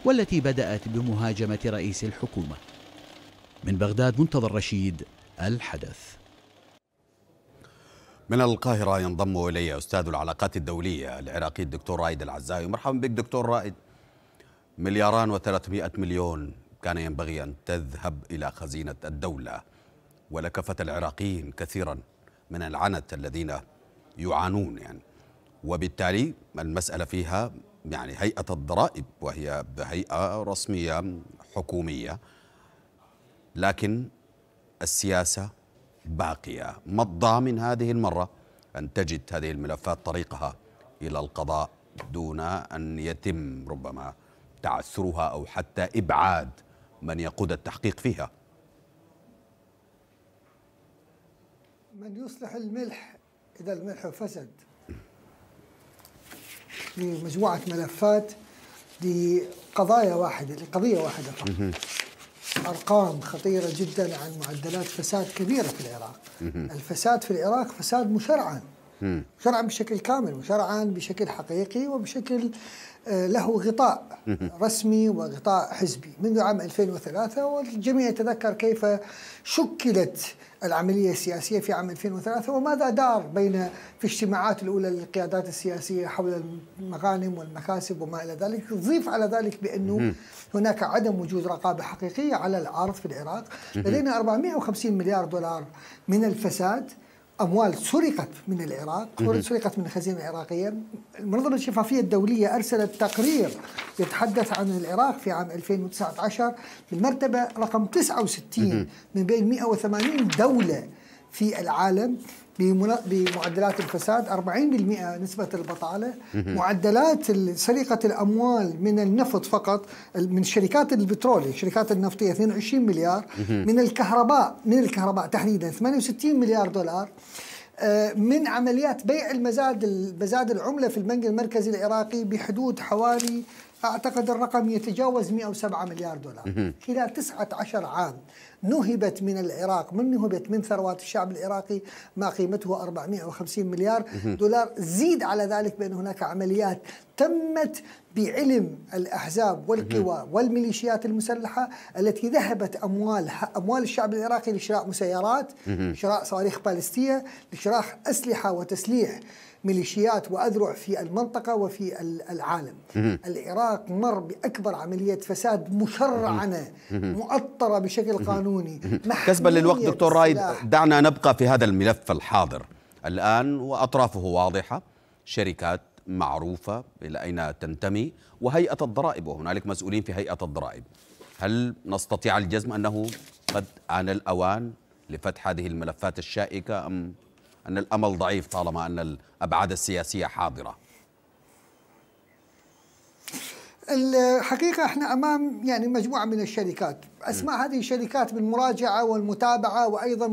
والتي بدأت بمهاجمة رئيس الحكومة. من بغداد منتظر رشيد الحدث. من القاهرة ينضم إلي أستاذ العلاقات الدولية العراقي الدكتور رائد العزاوي، مرحبا بك دكتور رائد. ملياران و300 مليون كان ينبغي أن تذهب إلى خزينة الدولة ولكفه العراقيين كثيرا من العنت الذين يعانون يعني. وبالتالي المسألة فيها يعني هيئة الضرائب وهي هيئة رسمية حكومية. لكن السياسة باقية. ما الضامن هذه المرة أن تجد هذه الملفات طريقها إلى القضاء دون أن يتم ربما تعثرها أو حتى إبعاد من يقود التحقيق فيها. من يصلح الملح إذا الملح فسد لمجموعة ملفات لقضايا واحدة لقضية واحدة فقط. أرقام خطيرة جدا عن معدلات فساد كبيرة في العراق. الفساد في العراق فساد مشرعا. مشرعا بشكل كامل مشرعا بشكل حقيقي وبشكل آه، له غطاء رسمي وغطاء حزبي. منذ عام 2003 والجميع يتذكر كيف شكلت العملية السياسية في عام 2003 وماذا دار بين في اجتماعات الأولى للقيادات السياسية حول المغانم والمكاسب وما إلى ذلك ضيف على ذلك بأنه هناك عدم وجود رقابة حقيقية على العرض في العراق لدينا 450 مليار دولار من الفساد أموال سرقت من العراق سرقت من الخزينة العراقية. منظمه الشفافية الدولية أرسلت تقرير يتحدث عن العراق في عام 2019 بالمرتبة رقم 69 من بين 180 دولة في العالم. بمعدلات الفساد 40% نسبة البطالة. معدلات سرقة الأموال من النفط فقط من شركات البترول الشركات النفطية 22 مليار. من الكهرباء من الكهرباء تحديدا 68 مليار دولار. آه، من عمليات بيع المزاد مزاد العملة في البنك المركزي العراقي بحدود حوالي أعتقد الرقم يتجاوز 107 مليار دولار. خلال 19 عام نهبت من العراق من نهبت من ثروات الشعب العراقي ما قيمته 450 مليار دولار. زيد على ذلك بأن هناك عمليات تمت بعلم الأحزاب والقوى والميليشيات المسلحة التي ذهبت أموال أموال الشعب العراقي لشراء مسيرات لشراء صواريخ باليستية لشراء أسلحة وتسليح ميليشيات وأذرع في المنطقة وفي العالم. العراق مر بأكبر عملية فساد مشرعنة مؤطرة بشكل قانوني. كسبا للوقت دكتور رايد دعنا نبقى في هذا الملف الحاضر. الآن وأطرافه واضحة شركات معروفة إلى أين تنتمي وهيئة الضرائب وهنالك مسؤولين في هيئة الضرائب. هل نستطيع الجزم أنه قد آن الأوان لفتح هذه الملفات الشائكة أم أن الأمل ضعيف طالما أن الأبعاد السياسية حاضرة. الحقيقة إحنا أمام يعني مجموعة من الشركات. أسماء هذه الشركات بالمراجعة والمتابعة وأيضا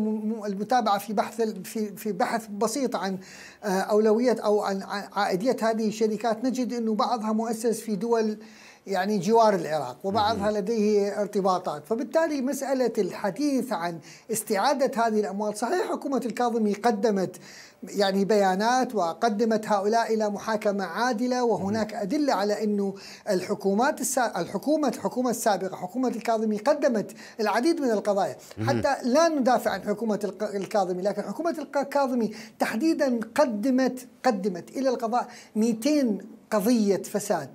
المتابعة في بحث في في بحث بسيط عن آه، أولوية أو عن عائدية هذه الشركات. نجد أنه بعضها مؤسس في دول يعني جوار العراق وبعضها لديه ارتباطات. فبالتالي مسألة الحديث عن استعادة هذه الأموال صحيح حكومة الكاظمي قدمت يعني بيانات وقدمت هؤلاء إلى محاكمة عادلة وهناك أدلة على إنه الحكومات السا... الحكومة الحكومة السابقة حكومة الكاظمي قدمت العديد من القضايا. حتى لا ندافع عن حكومة الكاظمي لكن حكومة الكاظمي تحديدا قدمت قدمت إلى القضاء 200 قضية فساد.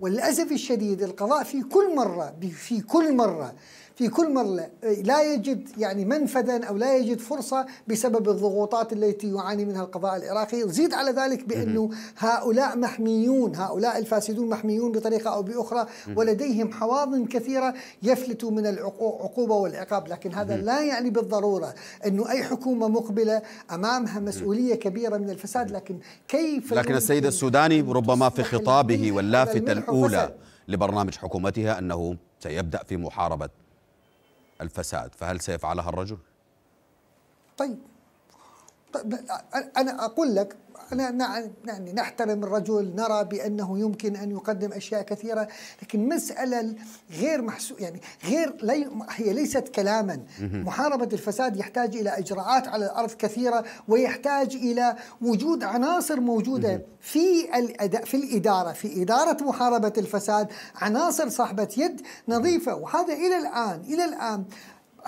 وللأسف الشديد القضاء في كل مرة في كل مرة في كل مرة لا يجد يعني منفذا أو لا يجد فرصة بسبب الضغوطات التي يعاني منها القضاء العراقي. زيد على ذلك بأنه هؤلاء محميون هؤلاء الفاسدون محميون بطريقة أو بأخرى ولديهم حواضن كثيرة يفلتوا من العقوبة والعقاب. لكن هذا لا يعني بالضرورة أنه أي حكومة مقبلة أمامها مسؤولية كبيرة من الفساد. لكن كيف لكن السيد السوداني ربما في خطابه واللافتة الأولى لبرنامج حكومتها أنه سيبدأ في محاربة الفساد فهل سيفعلها الرجل؟ طيب, طيب أنا أقول لك يعني نحترم الرجل نرى بأنه يمكن أن يقدم أشياء كثيرة لكن مسألة غير محسو يعني غير لي هي ليست كلاما. محاربة الفساد يحتاج إلى إجراءات على الأرض كثيرة ويحتاج إلى وجود عناصر موجودة في في الإدارة في إدارة محاربة الفساد عناصر صاحبة يد نظيفة. وهذا إلى الآن إلى الآن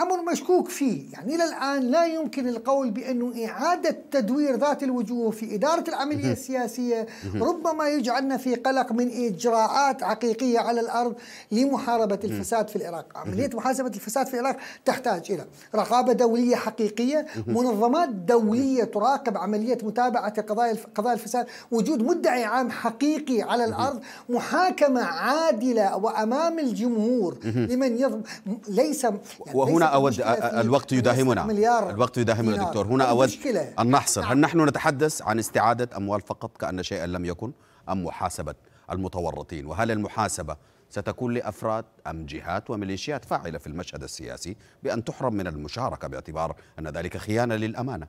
أمر مشكوك فيه. يعني إلى الآن لا يمكن القول بأنه إعادة تدوير ذات الوجوه في إدارة العملية السياسية ربما يجعلنا في قلق من إجراءات حقيقية على الأرض لمحاربة الفساد في العراق. عملية محاسبة الفساد في العراق تحتاج إلى رقابة دولية حقيقية منظمات دولية تراقب عملية متابعة قضايا قضايا الفساد وجود مدعي عام حقيقي على الأرض محاكمة عادلة وأمام الجمهور لمن يظلم ليس يعني وهنا هنا أود الوقت يداهمنا. الوقت يداهمنا دكتور. هنا أود أن نحصر. هل نحن نتحدث عن استعادة أموال فقط كأن شيئا لم يكن أم محاسبة المتورطين؟ وهل المحاسبة ستكون لأفراد أم جهات وميليشيات فاعلة في المشهد السياسي بأن تحرم من المشاركة باعتبار أن ذلك خيانة للأمانة؟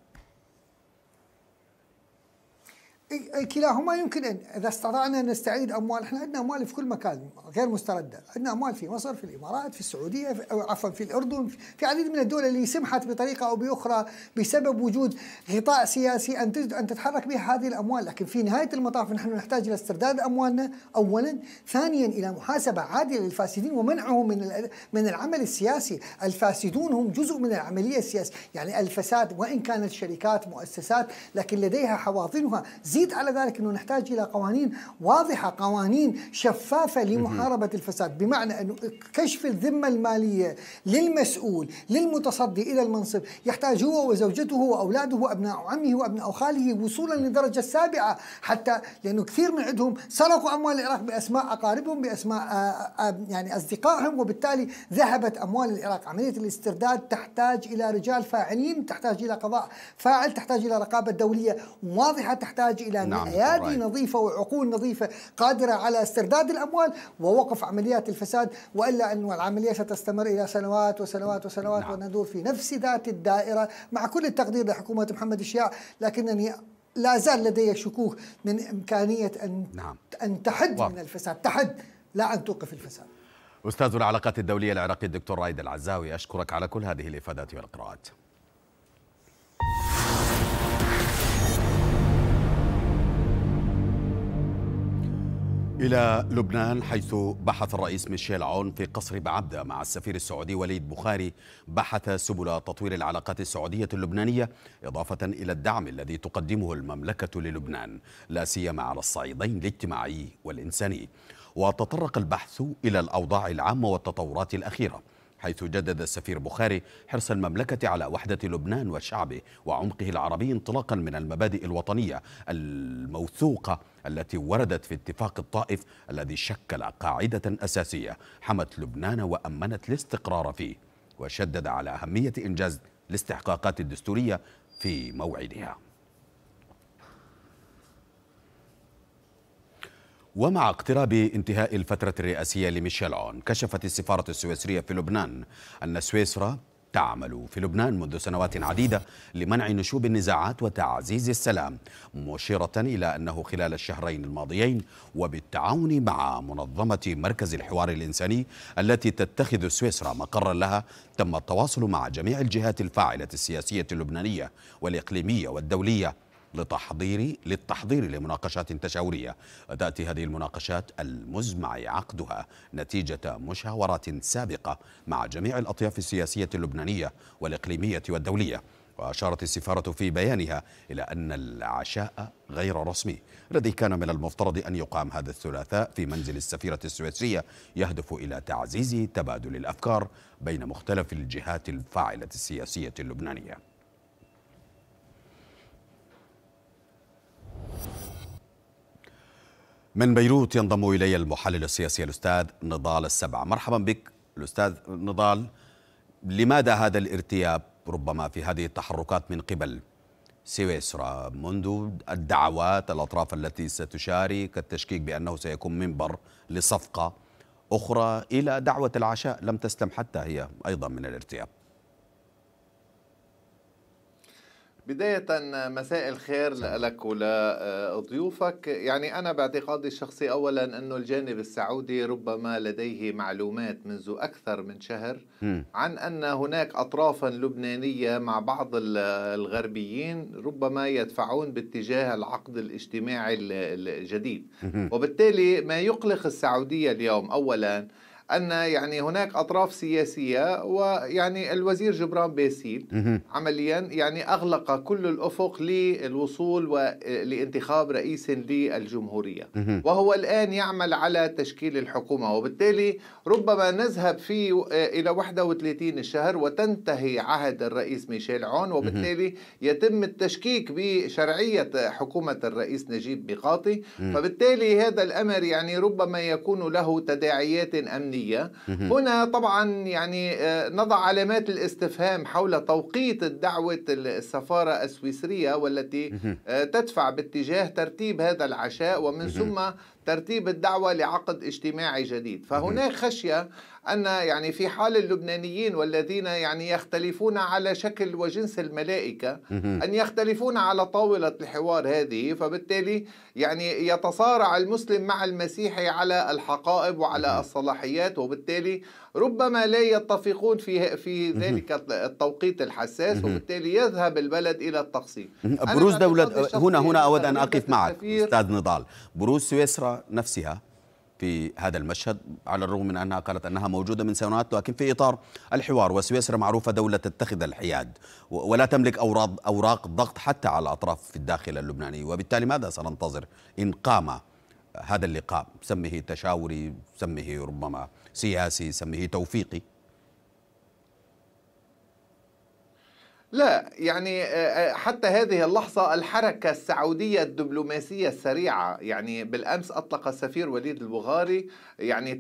كلاهما يمكن ان إذا استطعنا أن نستعيد أموال إحنا عندنا أموال في كل مكان غير مستردة، عندنا أموال في مصر في الإمارات في السعودية في أو عفوا في الأردن في عديد من الدول اللي سمحت بطريقة أو بأخرى بسبب وجود غطاء سياسي أن أن تتحرك به هذه الأموال، لكن في نهاية المطاف نحن نحتاج إلى استرداد أموالنا اولا، ثانيا إلى محاسبة عادلة للفاسدين ومنعهم من من العمل السياسي، الفاسدون هم جزء من العملية السياسية، يعني الفساد وإن كانت شركات مؤسسات لكن لديها حواضنها زيد على ذلك أنه نحتاج إلى قوانين واضحة، قوانين شفافة لمحاربة الفساد، بمعنى أنه كشف الذمة المالية للمسؤول، للمتصدي إلى المنصب، يحتاج هو وزوجته وأولاده وأبناء عمه وأبناء خاله وصولا للدرجه السابعه حتى لأنه كثير من عندهم سرقوا أموال العراق بأسماء أقاربهم بأسماء آآ آآ يعني أصدقائهم وبالتالي ذهبت أموال العراق، عملية الاسترداد تحتاج إلى رجال فاعلين، تحتاج إلى قضاء فاعل، تحتاج إلى رقابة دولية واضحة، تحتاج إلى نعم. ايادي نظيفة وعقول نظيفة قادرة على استرداد الأموال ووقف عمليات الفساد وإلا أن العملية ستستمر إلى سنوات وسنوات وسنوات نعم. وندور في نفس ذات الدائرة مع كل التقدير لحكومة محمد الشياع لكنني لا زال لدي شكوك من إمكانية أن نعم. أن تحد واو. من الفساد، تحد لا أن توقف الفساد. أستاذ العلاقات الدولية العراقي الدكتور رايد العزاوي أشكرك على كل هذه الإفادات والقراءات. إلى لبنان حيث بحث الرئيس ميشيل عون في قصر بعبدة مع السفير السعودي وليد بخاري. بحث سبل تطوير العلاقات السعودية اللبنانية إضافة إلى الدعم الذي تقدمه المملكة للبنان لا سيما على الصعيدين الاجتماعي والإنساني. وتطرق البحث إلى الأوضاع العامة والتطورات الأخيرة. حيث جدد السفير بخاري حرص المملكة على وحدة لبنان وشعبه وعمقه العربي انطلاقا من المبادئ الوطنية الموثوقة التي وردت في اتفاق الطائف الذي شكل قاعدة أساسية حمت لبنان وأمنت الاستقرار فيه وشدد على أهمية إنجاز الاستحقاقات الدستورية في موعدها. ومع اقتراب انتهاء الفترة الرئاسية لميشيل عون كشفت السفارة السويسرية في لبنان أن سويسرا تعمل في لبنان منذ سنوات عديدة لمنع نشوب النزاعات وتعزيز السلام مشيرة إلى أنه خلال الشهرين الماضيين وبالتعاون مع منظمة مركز الحوار الإنساني التي تتخذ سويسرا مقرا لها تم التواصل مع جميع الجهات الفاعلة السياسية اللبنانية والإقليمية والدولية لتحضير للتحضير لمناقشات تشاورية. وتأتي هذه المناقشات المزمع عقدها نتيجة مشاورات سابقة مع جميع الأطياف السياسية اللبنانية والإقليمية والدولية. وأشارت السفارة في بيانها إلى أن العشاء غير رسمي. الذي كان من المفترض أن يقام هذا الثلاثاء في منزل السفيرة السويسرية يهدف إلى تعزيز تبادل الأفكار بين مختلف الجهات الفاعلة السياسية اللبنانية. من بيروت ينضم إلي المحلل السياسي الأستاذ نضال السبع. مرحبا بك الأستاذ نضال. لماذا هذا الارتياب ربما في هذه التحركات من قبل سويسرا منذ الدعوات الأطراف التي ستشارك التشكيك بأنه سيكون منبر لصفقة أخرى إلى دعوة العشاء؟ لم تستم حتى هي أيضا من الارتياب. بداية مساء الخير لك ولضيوفك يعني أنا باعتقادي الشخصي أولا أنه الجانب السعودي ربما لديه معلومات منذ أكثر من شهر عن أن هناك أطرافا لبنانية مع بعض الغربيين ربما يدفعون باتجاه العقد الاجتماعي الجديد. وبالتالي ما يقلق السعودية اليوم أولا أن يعني هناك أطراف سياسية ويعني الوزير جبران باسيل عمليا يعني أغلق كل الأفق للوصول لانتخاب رئيس للجمهورية. وهو الآن يعمل على تشكيل الحكومة. وبالتالي ربما نذهب في إلى 31 الشهر وتنتهي عهد الرئيس ميشيل عون. وبالتالي يتم التشكيك بشرعية حكومة الرئيس نجيب ميقاطي فبالتالي هذا الأمر يعني ربما يكون له تداعيات أمنية. الأمنية هنا طبعا يعني نضع علامات الاستفهام حول توقيت الدعوة السفارة السويسرية والتي تدفع باتجاه ترتيب هذا العشاء ومن ثم ترتيب الدعوة لعقد اجتماعي جديد. فهناك خشية أن يعني في حال اللبنانيين والذين يعني يختلفون على شكل وجنس الملائكة أن يختلفون على طاولة الحوار هذه فبالتالي يعني يتصارع المسلم مع المسيحي على الحقائب وعلى الصلاحيات وبالتالي ربما لا يتفقون في في ذلك التوقيت الحساس وبالتالي يذهب البلد إلى التقسيم. بروز دولة هنا هنا أود أن أقف معك أستاذ نضال. بروز سويسرا نفسها. في هذا المشهد على الرغم من أنها قالت أنها موجودة من سنوات لكن في إطار الحوار وسويسرا معروفة دولة تتخذ الحياد ولا تملك أوراق, أوراق ضغط حتى على الأطراف في الداخل اللبناني. وبالتالي ماذا سننتظر؟ إن قام هذا اللقاء سمه تشاوري سمه ربما سياسي سمه توفيقي. لا يعني حتى هذه اللحظة الحركة السعودية الدبلوماسية السريعة يعني بالأمس أطلق السفير وليد البغاري يعني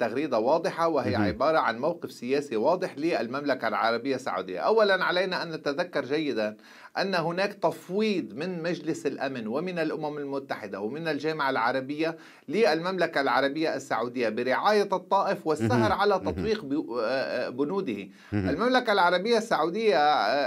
تغريدة واضحة وهي عبارة عن موقف سياسي واضح للمملكة العربية السعودية. أولا علينا أن نتذكر جيدا أن هناك تفويض من مجلس الأمن ومن الأمم المتحدة ومن الجامعة العربية للمملكة العربية السعودية برعاية الطائف والسهر على تطبيق بنوده. المملكة العربية السعودية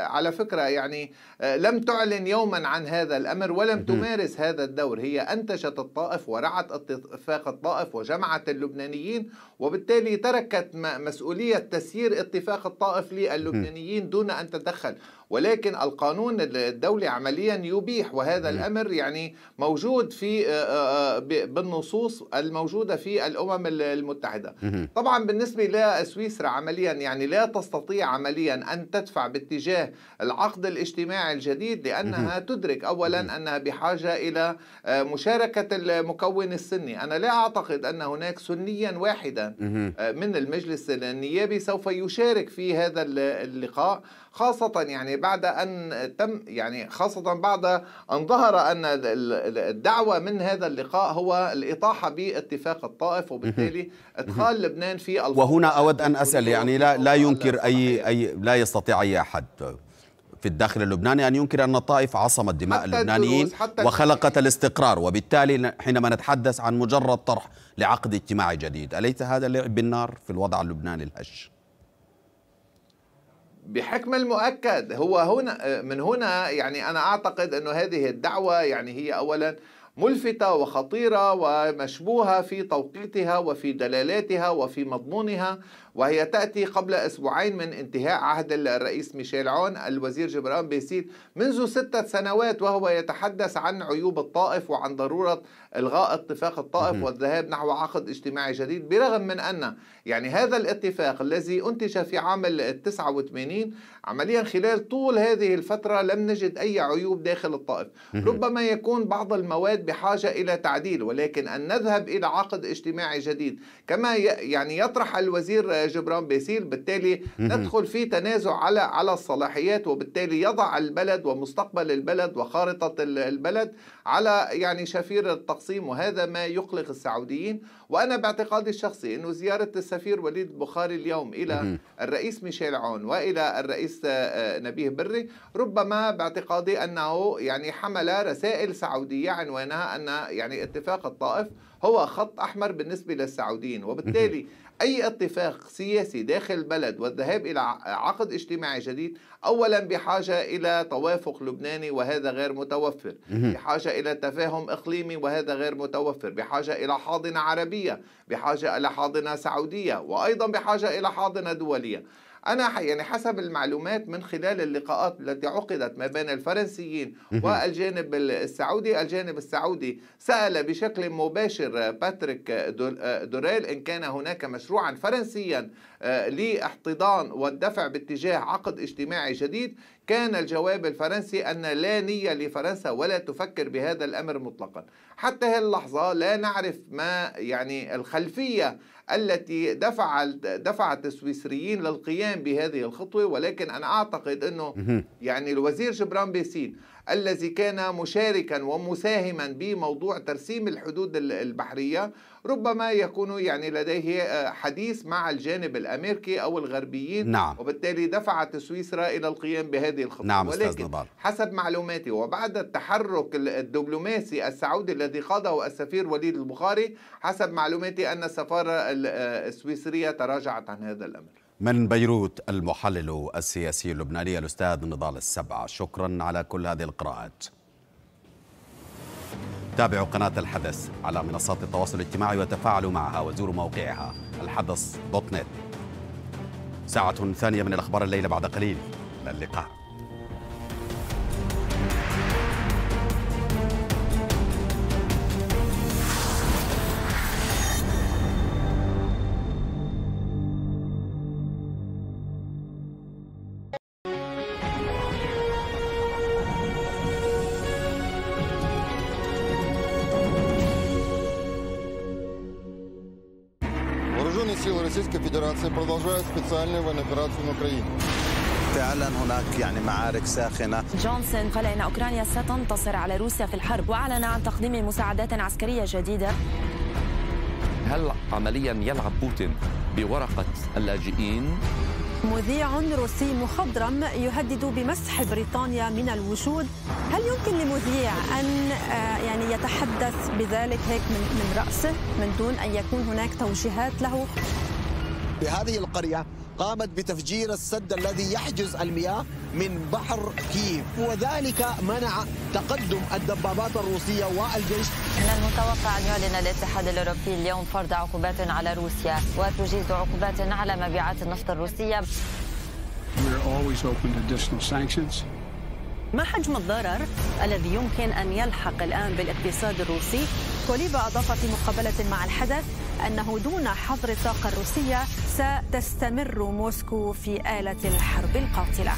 على فكرة يعني لم تعلن يوما عن هذا الأمر ولم تمارس هذا الدور. هي أنتجت الطائف ورعت اتفاق الطائف وجمعت اللبنانيين وبالتالي تركت مسؤولية تسيير اتفاق الطائف للبنانيين دون أن تدخل ولكن القانون الدولي عمليا يبيح وهذا الأمر يعني موجود في آه، آه، آه، بالنصوص الموجودة في الأمم المتحدة. طبعا بالنسبة لسويسرا عمليا يعني لا تستطيع عمليا أن تدفع باتجاه العقد الاجتماعي الجديد لأنها تدرك اولا أنها بحاجة إلى مشاركة المكون السني. أنا لا أعتقد أن هناك سنيا واحدا من المجلس النيابي سوف يشارك في هذا اللقاء خاصة يعني بعد أن تم يعني خاصة بعد أن ظهر أن الدعوة من هذا اللقاء هو الإطاحة باتفاق الطائف وبالتالي إدخال لبنان في وهنا أود أن أسأل يعني لا لا ينكر أي أي لا يستطيع أي أحد. في الداخل اللبناني أن ينكر أن الطائف عصمت دماء اللبنانيين وخلقت الاستقرار. وبالتالي حينما نتحدث عن مجرد طرح لعقد اجتماعي جديد أليس هذا لعب بالنار في الوضع اللبناني الهش؟ بحكم المؤكد هو هنا من هنا يعني أنا أعتقد أنه هذه الدعوة يعني هي اولا ملفتة وخطيرة ومشبوهة في توقيتها وفي دلالاتها وفي مضمونها. وهي تأتي قبل أسبوعين من انتهاء عهد الرئيس ميشيل عون الوزير جبران بيسيل منذ ستة سنوات وهو يتحدث عن عيوب الطائف وعن ضرورة إلغاء اتفاق الطائف والذهاب نحو عقد اجتماعي جديد برغم من أن يعني هذا الاتفاق الذي أنتج في عام 89 عمليا خلال طول هذه الفترة لم نجد أي عيوب داخل الطائف. ربما يكون بعض المواد بحاجة إلى تعديل ولكن أن نذهب إلى عقد اجتماعي جديد كما يعني يطرح الوزير جبران بيسيل بالتالي ندخل في تنازع على على الصلاحيات وبالتالي يضع البلد ومستقبل البلد وخارطة البلد على يعني شفير التقسيم وهذا ما يقلق السعوديين. وأنا باعتقادي الشخصي أنه زيارة السفير وليد البخاري اليوم إلى الرئيس ميشيل عون وإلى الرئيس آه، نبيه بري ربما باعتقادي أنه يعني حمل رسائل سعودية عنوانها أن يعني اتفاق الطائف هو خط أحمر بالنسبة للسعوديين. وبالتالي أي اتفاق سياسي داخل البلد والذهاب إلى عقد اجتماعي جديد أولا بحاجة إلى توافق لبناني وهذا غير متوفر. بحاجة إلى تفاهم إقليمي وهذا غير متوفر. بحاجة إلى حاضنة عربية بحاجة إلى حاضنة سعودية وأيضا بحاجة إلى حاضنة دولية. أنا يعني حسب المعلومات من خلال اللقاءات التي عقدت ما بين الفرنسيين والجانب السعودي الجانب السعودي سأل بشكل مباشر باتريك دوريل إن كان هناك مشروعا فرنسيا آه، لاحتضان والدفع باتجاه عقد اجتماعي جديد. كان الجواب الفرنسي أن لا نية لفرنسا ولا تفكر بهذا الأمر مطلقا. حتى هذه اللحظة لا نعرف ما يعني الخلفية التي دفع دفعت السويسريين للقيام بهذه الخطوة ولكن أنا أعتقد أنه يعني الوزير جبران بيسين الذي كان مشاركا ومساهما بموضوع ترسيم الحدود البحرية ربما يكون يعني لديه آه، حديث مع الجانب الأمريكي أو الغربيين نعم. وبالتالي دفعت سويسرا إلى القيام بهذه الخطوة نعم ولكن. حسب معلوماتي وبعد التحرك الدبلوماسي السعودي الذي قاده السفير وليد البخاري حسب معلوماتي أن السفاره آه، السويسرية تراجعت عن هذا الأمر من بيروت المحلل السياسي اللبناني الأستاذ نضال السبعة شكرا على كل هذه القراءات. تابعوا قناة الحدث على منصات التواصل الاجتماعي وتفاعلوا معها وزوروا موقعها الحدث دوت نت. ساعة ثانية من الأخبار الليلة بعد قليل. إلى اللقاء. Федерации продолжают специальную военную операцию на Украине. فعلا هناك يعني معارك ساخنة جونسون قال إن أوكرانيا ستنتصر على روسيا في الحرب وأعلن عن تقديم مساعدات عسكرية جديدة هل عمليا يلعب بوتين بورقة اللاجئين؟ مذيع روسي مخضرم يهدد بمسح بريطانيا من الوجود هل يمكن لمذيع أن آه، يعني يتحدث بذلك هيك من, من رأسه من دون أن يكون هناك توجيهات له بهذه القرية قامت بتفجير السد الذي يحجز المياه من بحر كييف وذلك منع تقدم الدبابات الروسية والجيش من المتوقع أن يعلن الاتحاد الأوروبي اليوم فرض عقوبات على روسيا وتجيز عقوبات على مبيعات النفط الروسية We're always open to additional sanctions. ما حجم الضرر الذي يمكن أن يلحق الآن بالاقتصاد الروسي؟ كوليبا أضاف في مقابلة مع الحدث أنه دون حظر الطاقة الروسية ستستمر موسكو في آلة الحرب القاتلة.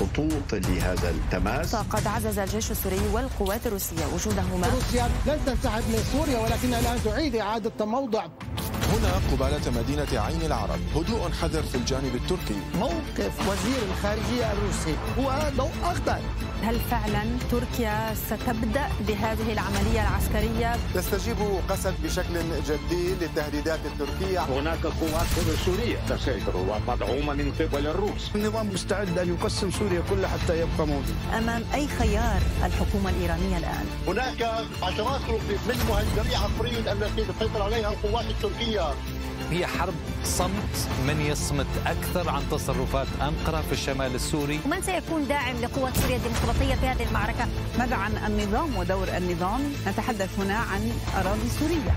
خطوط لهذا التماس. فقد عزز الجيش السوري والقوات الروسية وجودهما. روسيا لن تنسحب من سوريا ولكنها الآن تعيد إعادة تموضع هنا قبالة مدينة عين العرب هدوء حذر في الجانب التركي. موقف وزير الخارجية الروسي هو ضوء أخضر هل فعلا تركيا ستبدأ بهذه العملية العسكرية؟ تستجيب قسد بشكل جدي للتهديدات التركية هناك قوات سورية تسيطر ومدعومة من قبل الروس النظام مستعد أن يقسم سوريا كلها حتى يبقى موجود أمام أي خيار الحكومة الإيرانية الآن؟ هناك عشرات من مهجري عفرين التي تسيطر عليها القوات التركية هي حرب صمت من يصمت أكثر عن تصرفات أنقرة في الشمال السوري ومن سيكون داعم لقوات سوريا الديمقراطية في هذه المعركة؟ ماذا عن النظام ودور النظام؟ نتحدث هنا عن أراضي سورية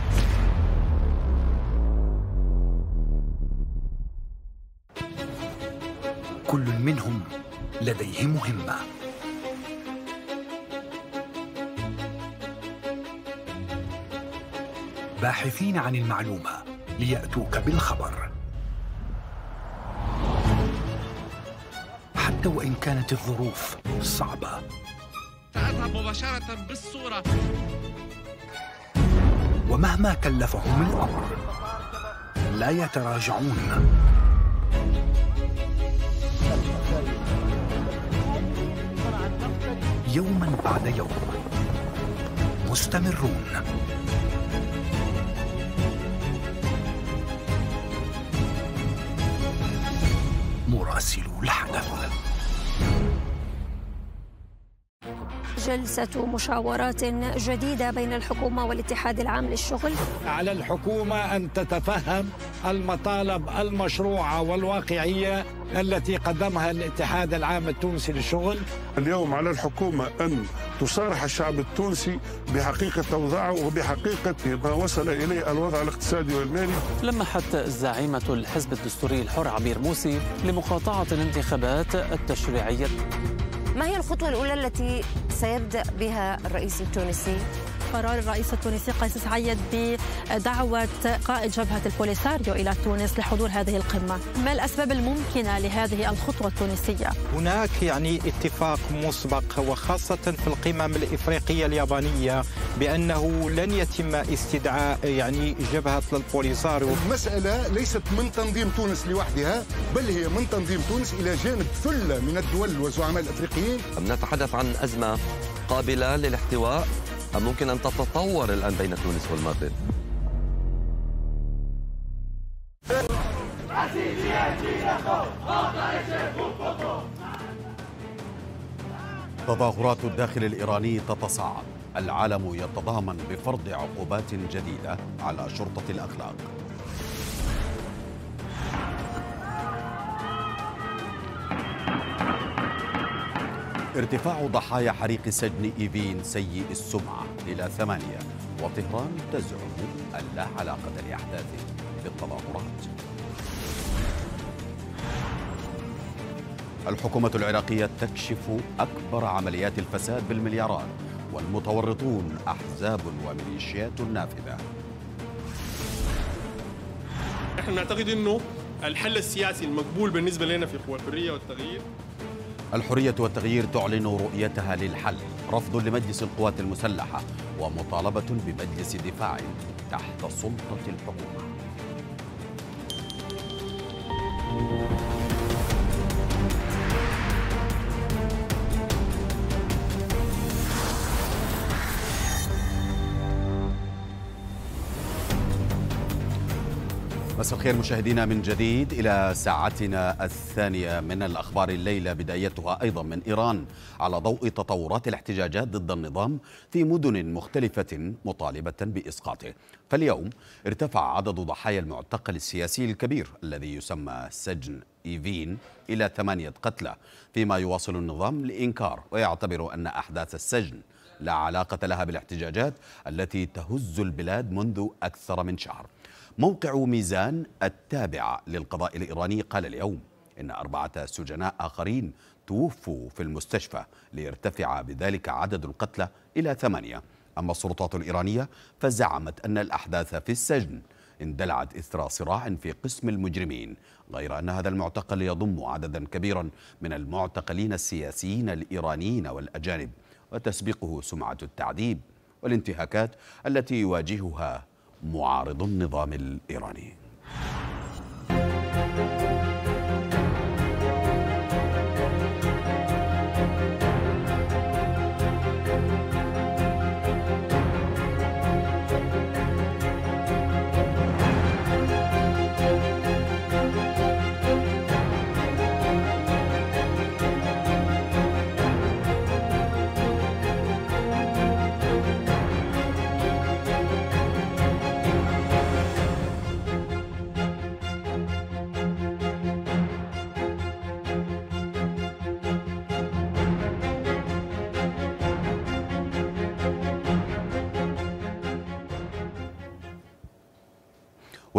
كل منهم لديه مهمة باحثين عن المعلومة ليأتوك بالخبر. حتى وإن كانت الظروف صعبة. أذهب مباشرة بالصورة. ومهما كلفهم الأمر لا يتراجعون. يوما بعد يوم. مستمرون. المراسل لحنه جلسة مشاورات جديدة بين الحكومة والاتحاد العام للشغل. على الحكومة أن تتفهم المطالب المشروعة والواقعية التي قدمها الاتحاد العام التونسي للشغل. اليوم على الحكومة أن تصارح الشعب التونسي بحقيقة أوضاعه وبحقيقة ما وصل إليه الوضع الاقتصادي والمالي. لمحت زعيمة الحزب الدستوري الحر عبير موسي لمقاطعة الانتخابات التشريعية. ما هي الخطوة الأولى التي سيبدأ بها الرئيس التونسي؟ قرار الرئيس التونسي قيس سعيد بدعوة قائد جبهة البوليساريو إلى تونس لحضور هذه القمة. ما الأسباب الممكنة لهذه الخطوة التونسية؟ هناك يعني اتفاق مسبق وخاصة في القمم الإفريقية اليابانية بأنه لن يتم استدعاء يعني جبهة البوليساريو. المسألة ليست من تنظيم تونس لوحدها بل هي من تنظيم تونس إلى جانب ثلة من الدول والزعماء الأفريقيين. نتحدث عن أزمة قابلة للاحتواء؟ أم ممكن أن تتطور الآن بين تونس والمغرب؟ تظاهرات الداخل الإيراني تتصاعد العالم يتضامن بفرض عقوبات جديدة على شرطة الأخلاق ارتفاع ضحايا حريق سجن إيفين سيء السمعة إلى ثمانية وطهران تزعم أن لا علاقة لأحداثه بالتظاهرات. الحكومة العراقية تكشف أكبر عمليات الفساد بالمليارات والمتورطون أحزاب وميليشيات نافذة. نحن نعتقد أنه الحل السياسي المقبول بالنسبة لنا في قوى الحرية والتغيير الحرية والتغيير تعلن رؤيتها للحل رفض لمجلس القوات المسلحة ومطالبة بمجلس دفاع تحت سلطة الحكومة. مساء الخير مشاهدينا من جديد إلى ساعتنا الثانية من الأخبار الليلة بدايتها أيضا من إيران على ضوء تطورات الاحتجاجات ضد النظام في مدن مختلفة مطالبة بإسقاطه. فاليوم ارتفع عدد ضحايا المعتقل السياسي الكبير الذي يسمى سجن إيفين إلى ثمانية قتلى فيما يواصل النظام لإنكار ويعتبر أن أحداث السجن لا علاقة لها بالاحتجاجات التي تهز البلاد منذ أكثر من شهر. موقع ميزان التابع للقضاء الإيراني. قال اليوم إن أربعة سجناء آخرين توفوا في المستشفى ليرتفع بذلك عدد القتلى إلى ثمانية. أما السلطات الإيرانية فزعمت أن الأحداث في السجن اندلعت إثر صراع في قسم المجرمين غير أن هذا المعتقل يضم عددا كبيرا من المعتقلين السياسيين الإيرانيين والأجانب وتسبقه سمعة التعذيب والانتهاكات التي يواجهها معارض النظام الإيراني.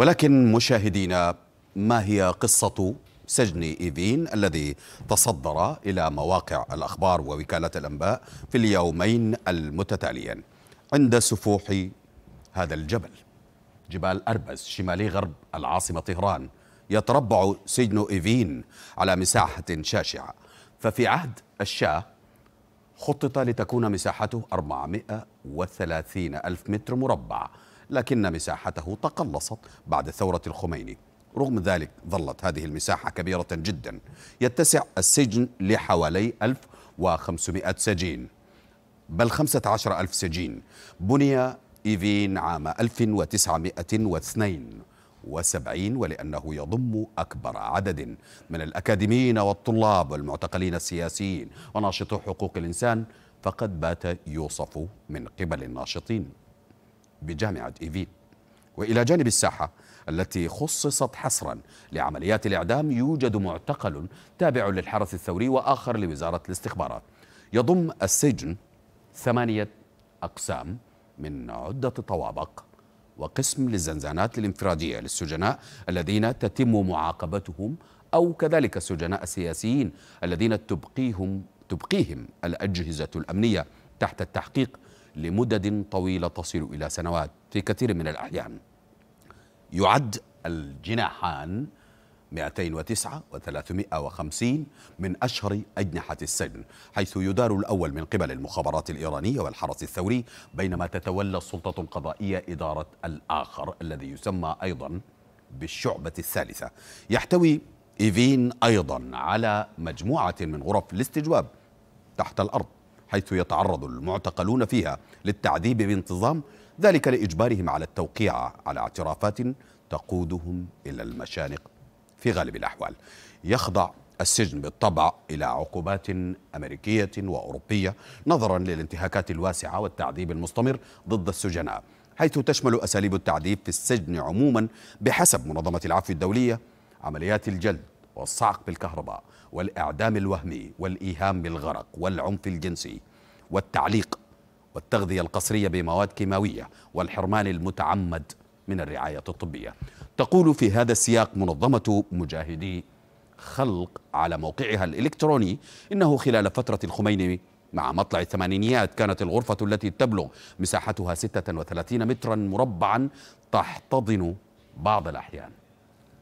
ولكن مشاهدينا ما هي قصة سجن إيفين الذي تصدر إلى مواقع الأخبار ووكالة الأنباء في اليومين المتتاليين عند سفوح هذا الجبل؟ جبال أربز شمالي غرب العاصمة طهران يتربع سجن إيفين على مساحة شاسعة ففي عهد الشاه خطط لتكون مساحته 430 ألف متر مربع. لكن مساحته تقلصت بعد ثورة الخميني. رغم ذلك ظلت هذه المساحة كبيرة جدا. يتسع السجن لحوالي 1500 سجين. بل 15 ألف سجين. بني إيفين عام 1902 وسبعين ولأنه يضم أكبر عدد من الأكاديميين والطلاب والمعتقلين السياسيين وناشطو حقوق الإنسان فقد بات يوصف من قبل الناشطين. بجامعة إيفين وإلى جانب الساحة التي خصصت حصرا لعمليات الإعدام يوجد معتقل تابع للحرس الثوري وآخر لوزارة الاستخبارات. يضم السجن ثمانية أقسام من عدة طوابق وقسم للزنزانات الانفرادية للسجناء الذين تتم معاقبتهم أو كذلك السجناء السياسيين الذين تبقيهم تبقيهم الأجهزة الأمنية تحت التحقيق لمدد طويلة تصل إلى سنوات في كثير من الأحيان. يعد الجناحان 209 و350 من أشهر أجنحة السجن حيث يدار الأول من قبل المخابرات الإيرانية والحرس الثوري بينما تتولى السلطة القضائية إدارة الآخر الذي يسمى أيضا بالشعبة الثالثة. يحتوي إيفين أيضا على مجموعة من غرف الاستجواب تحت الأرض. حيث يتعرض المعتقلون فيها للتعذيب بانتظام ذلك لإجبارهم على التوقيع على اعترافات تقودهم إلى المشانق في غالب الأحوال. يخضع السجن بالطبع إلى عقوبات أمريكية وأوروبية نظرا للانتهاكات الواسعة والتعذيب المستمر ضد السجناء حيث تشمل أساليب التعذيب في السجن عموما بحسب منظمة العفو الدولية عمليات الجلد والصعق بالكهرباء. والإعدام الوهمي والإيهام بالغرق والعنف الجنسي والتعليق والتغذية القسرية بمواد كيماوية والحرمان المتعمد من الرعاية الطبية. تقول في هذا السياق منظمة مجاهدي خلق على موقعها الإلكتروني إنه خلال فترة الخميني مع مطلع الثمانينيات كانت الغرفة التي تبلغ مساحتها 36 مترا مربعا تحتضن بعض الأحيان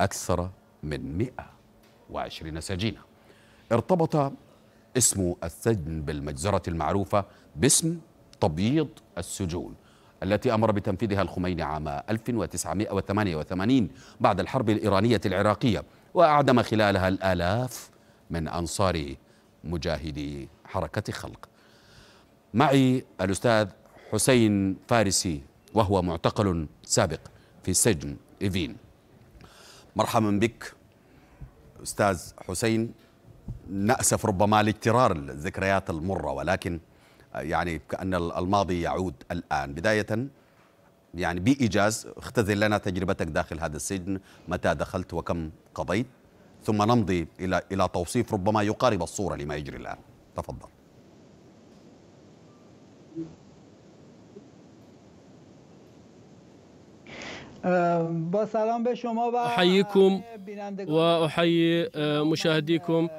أكثر من 120 سجينة. ارتبط اسم السجن بالمجزرة المعروفة باسم تبييض السجون التي أمر بتنفيذها الخميني عام 1988 بعد الحرب الإيرانية العراقية وأعدم خلالها الآلاف من أنصار مجاهدي حركة خلق. معي الأستاذ حسين فارسي وهو معتقل سابق في سجن إيفين. مرحبا بك أستاذ حسين. نأسف ربما لاكترار الذكريات المرة ولكن يعني كأن الماضي يعود الآن. بداية يعني بإيجاز اختزل لنا تجربتك داخل هذا السجن متى دخلت وكم قضيت ثم نمضي إلى إلى توصيف ربما يقارب الصورة لما يجري الآن. تفضل. با سلام به شما و أحييكم وأحيي مشاهديكم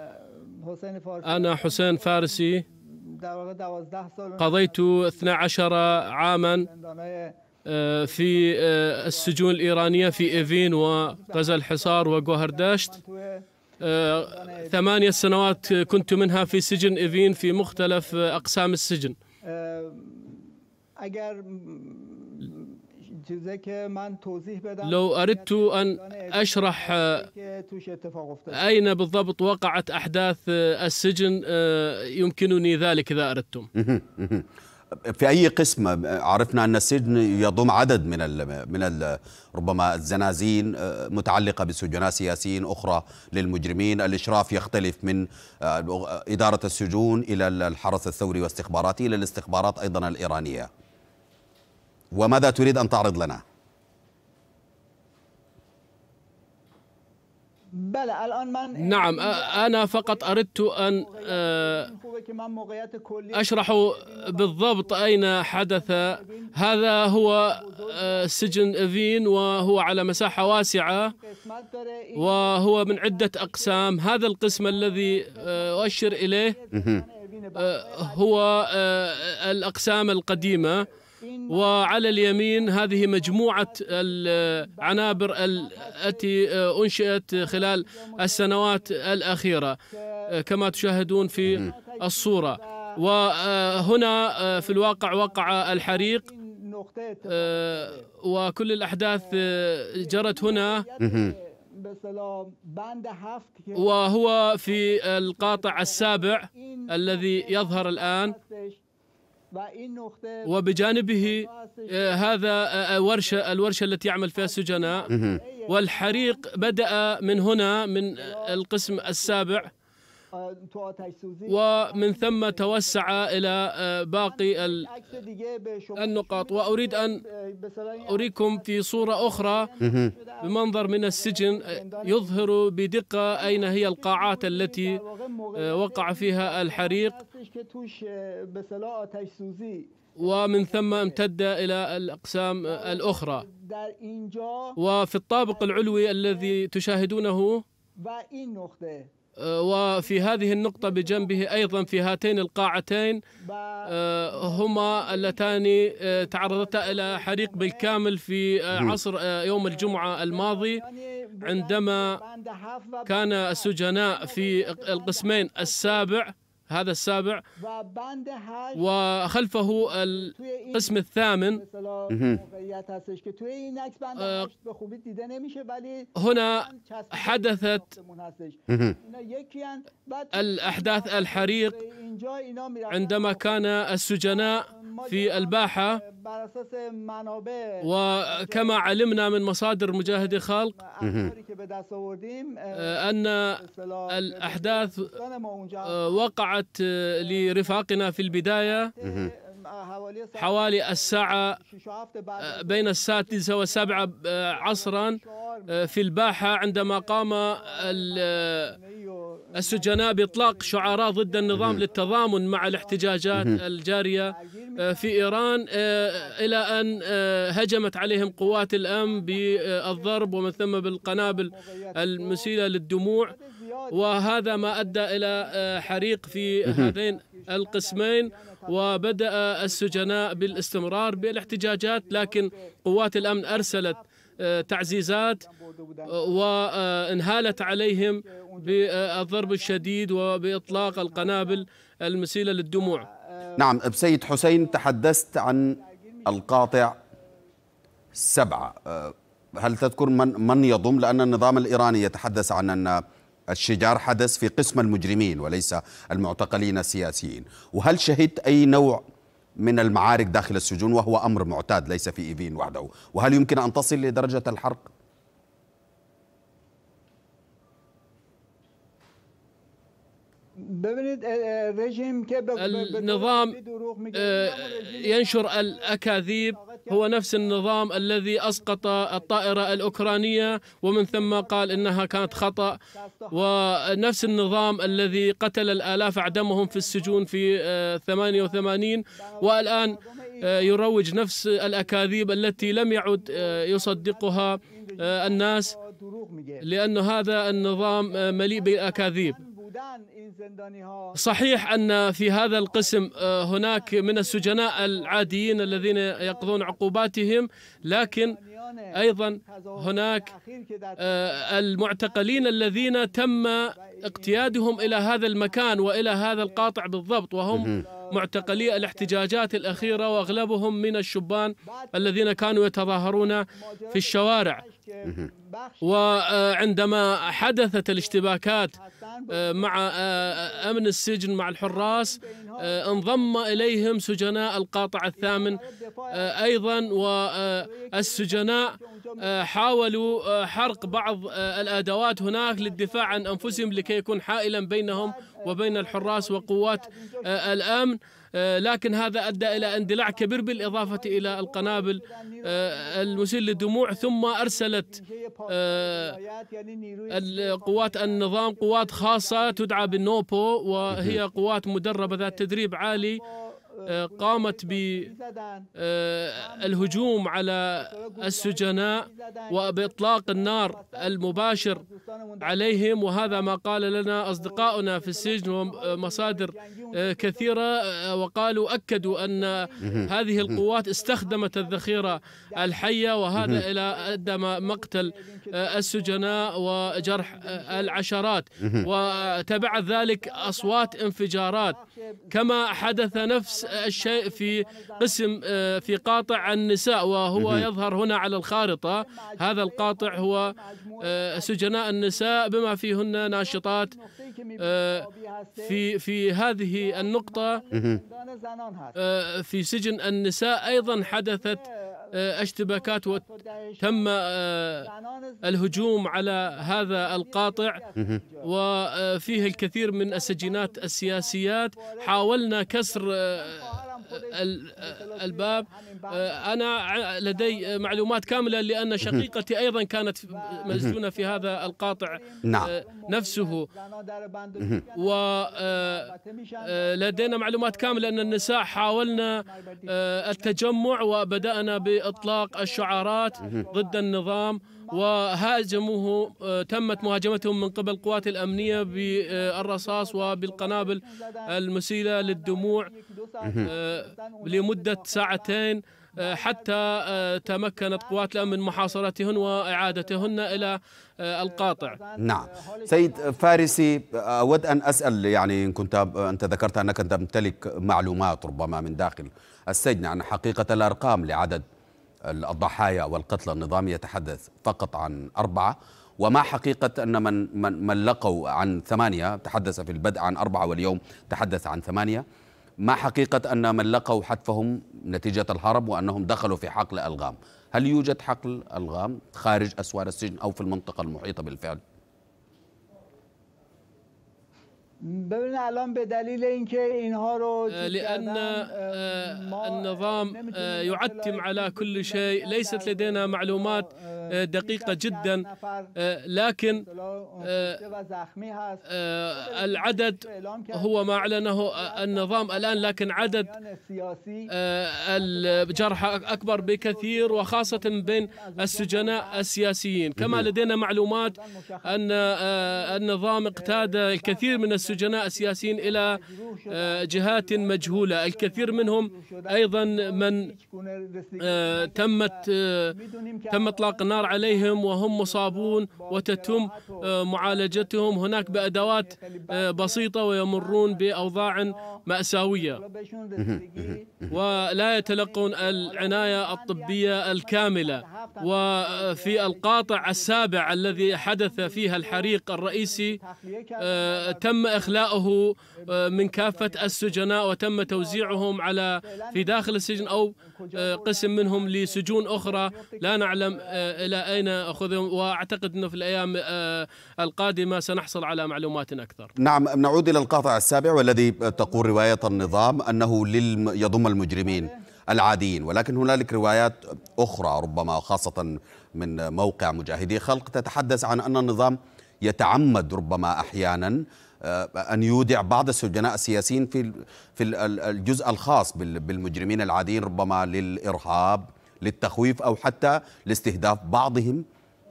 أنا حسين فارسي قضيت 12 عاما في السجون الإيرانية في إيفين وغزل الحصار وجوهرداشت ثمانية سنوات كنت منها في سجن إيفين في مختلف أقسام السجن. لو أردت أن أشرح أين بالضبط وقعت أحداث السجن يمكنني ذلك إذا أردتم؟ في أي قسم؟ عرفنا أن السجن يضم عدد من ال من ال ربما الزنازين متعلقة بسجناء سياسيين أخرى للمجرمين. الإشراف يختلف من إدارة السجون إلى الحرس الثوري واستخباراتي إلى الاستخبارات أيضا الإيرانية. وماذا تريد أن تعرض لنا؟ نعم أنا فقط أردت أن أشرح بالضبط أين حدث. هذا هو سجن ايفين وهو على مساحة واسعة وهو من عدة أقسام. هذا القسم الذي اؤشر إليه هو الأقسام القديمة. وعلى اليمين هذه مجموعة العنابر التي أنشئت خلال السنوات الأخيرة كما تشاهدون في الصورة. وهنا في الواقع وقع الحريق وكل الأحداث جرت هنا. وهو في القاطع السابع الذي يظهر الآن. وبجانبه هذا ورشة الورشة التي يعمل فيها السجناء. والحريق بدأ من هنا من القسم السابع. ومن ثم توسع إلى آه، باقي النقاط. وأريد أن أريكم في صورة أخرى بمنظر من السجن آه، يظهر بدقة أين هي القاعات التي آه، وقع فيها الحريق. ومن ثم امتد إلى الأقسام الأخرى. وفي الطابق العلوي الذي تشاهدونه وفي هذه النقطة بجنبه أيضا في هاتين القاعتين آه، هما اللتان آه، تعرضتا إلى حريق بالكامل في آه، عصر يوم الجمعة الماضي عندما كان السجناء في القسمين السابع هذا السابع. وخلفه القسم الثامن. هنا حدثت الأحداث الحريق عندما كان السجناء في الباحة. وكما علمنا من مصادر مجاهد خلق أن الأحداث وقعت لرفاقنا في البداية. حوالي الساعة بين السادسة والسابعة عصرا في الباحة عندما قام السجناء بإطلاق شعارات ضد النظام للتضامن مع الاحتجاجات الجارية في إيران إلى أن هجمت عليهم قوات الأمن بالضرب ومن ثم بالقنابل المسيلة للدموع. وهذا ما أدى إلى حريق في هذين القسمين وبدأ السجناء بالاستمرار بالاحتجاجات لكن قوات الأمن أرسلت تعزيزات وانهالت عليهم بالضرب الشديد وبإطلاق القنابل المسيلة للدموع. نعم بسيد حسين تحدثت عن القاطع سبعة. هل تذكر من من يضم؟ لأن النظام الإيراني يتحدث عن أن الشجار حدث في قسم المجرمين وليس المعتقلين السياسيين. وهل شهدت أي نوع من المعارك داخل السجون وهو أمر معتاد ليس في إيفين وحده؟ وهل يمكن أن تصل لدرجة الحرق؟ النظام ينشر الأكاذيب هو نفس النظام الذي أسقط الطائرة الأوكرانية ومن ثم قال إنها كانت خطأ. ونفس النظام الذي قتل الآلاف أعدمهم في السجون في 88 والآن يروج نفس الأكاذيب التي لم يعد يصدقها الناس لأن هذا النظام مليء بالأكاذيب. صحيح أن في هذا القسم آه، هناك من السجناء العاديين الذين يقضون عقوباتهم لكن أيضا هناك آه، المعتقلين الذين تم اقتيادهم إلى هذا المكان وإلى هذا القاطع بالضبط وهم معتقلي الاحتجاجات الأخيرة وأغلبهم من الشبان الذين كانوا يتظاهرون في الشوارع. وعندما حدثت الاشتباكات آه، مع آه، أمن السجن مع الحراس آه، انضم إليهم سجناء القاطع الثامن أيضا والسجناء حاولوا حرق بعض الأدوات هناك للدفاع عن أنفسهم لكي يكون حائلا بينهم وبين الحراس وقوات الأمن. آه، لكن هذا أدى إلى اندلاع كبير بالإضافة إلى القنابل آه، المسيل للدموع ثم أرسلت آه، قوات النظام قوات خاصة تدعى بالنوبو وهي قوات مدربة ذات تدريب عالي. قامت بالهجوم على السجناء وبإطلاق النار المباشر عليهم. وهذا ما قال لنا أصدقاؤنا في السجن ومصادر كثيرة وقالوا أكدوا أن هذه القوات استخدمت الذخيرة الحية وهذا إلى أدى مقتل السجناء وجرح العشرات. وتبع ذلك أصوات انفجارات. كما حدث نفس الشيء في قسم آه، في قاطع النساء وهو يظهر هنا على الخارطة. هذا القاطع هو آه، سجناء النساء بما فيهن ناشطات آه، في في هذه النقطة في سجن النساء أيضا حدثت اشتباكات وتم الهجوم على هذا القاطع. وفيه الكثير من السجينات السياسيات. حاولنا كسر الباب أنا لدي معلومات كاملة لأن شقيقتي أيضا كانت مسجونة في هذا القاطع نعم. نفسه. ولدينا معلومات كاملة أن النساء حاولنا التجمع وبدأنا بإطلاق الشعارات ضد النظام. وهاجموه تمت مهاجمتهم من قبل القوات الأمنية بالرصاص وبالقنابل المسيلة للدموع لمدة ساعتين حتى تمكنت قوات الأمن من محاصرتهن وإعادتهن إلى القاطع. نعم. سيد فارسي أود أن أسأل يعني إن كنت أنت ذكرت أنك تمتلك معلومات ربما من داخل السجن عن حقيقة الأرقام لعدد الضحايا والقتلى النظام يتحدث فقط عن أربعة وما حقيقة أن من, من, من لقوا عن ثمانية تحدث في البدء عن أربعة واليوم تحدث عن ثمانية ما حقيقة أن من لقوا حتفهم نتيجة الهرب وأنهم دخلوا في حقل ألغام هل يوجد حقل ألغام خارج أسوار السجن أو في المنطقة المحيطة بالفعل؟ ببینید الان به دلیل اینکه اینها رو لأن النظام يعتم على كل شيء. ليست لدينا معلومات دقيقة جدا. لكن العدد هو ما أعلنه النظام الآن لكن عدد الجرحى أكبر بكثير وخاصة بين السجناء السياسيين. كما لدينا معلومات أن النظام اقتاد الكثير من السجناء السجناء السياسيين إلى جهات مجهولة. الكثير منهم أيضا من تمت تم إطلاق النار عليهم وهم مصابون وتتم معالجتهم. هناك بأدوات بسيطة ويمرون بأوضاع مأساوية. ولا يتلقون العناية الطبية الكاملة. وفي القاطع السابع الذي حدث فيها الحريق الرئيسي تم إخلاؤه من كافة السجناء وتم توزيعهم على في داخل السجن أو قسم منهم لسجون أخرى. لا نعلم إلى أين أخذهم وأعتقد أنه في الأيام القادمة سنحصل على معلومات أكثر. نعم نعود إلى القاطع السابع والذي تقول رواية النظام أنه يضم المجرمين العاديين ولكن هنالك روايات أخرى ربما خاصة من موقع مجاهدي خلق تتحدث عن أن النظام يتعمد ربما أحيانا أن يودع بعض السجناء السياسيين في في الجزء الخاص بالمجرمين العاديين ربما للإرهاب للتخويف أو حتى لاستهداف بعضهم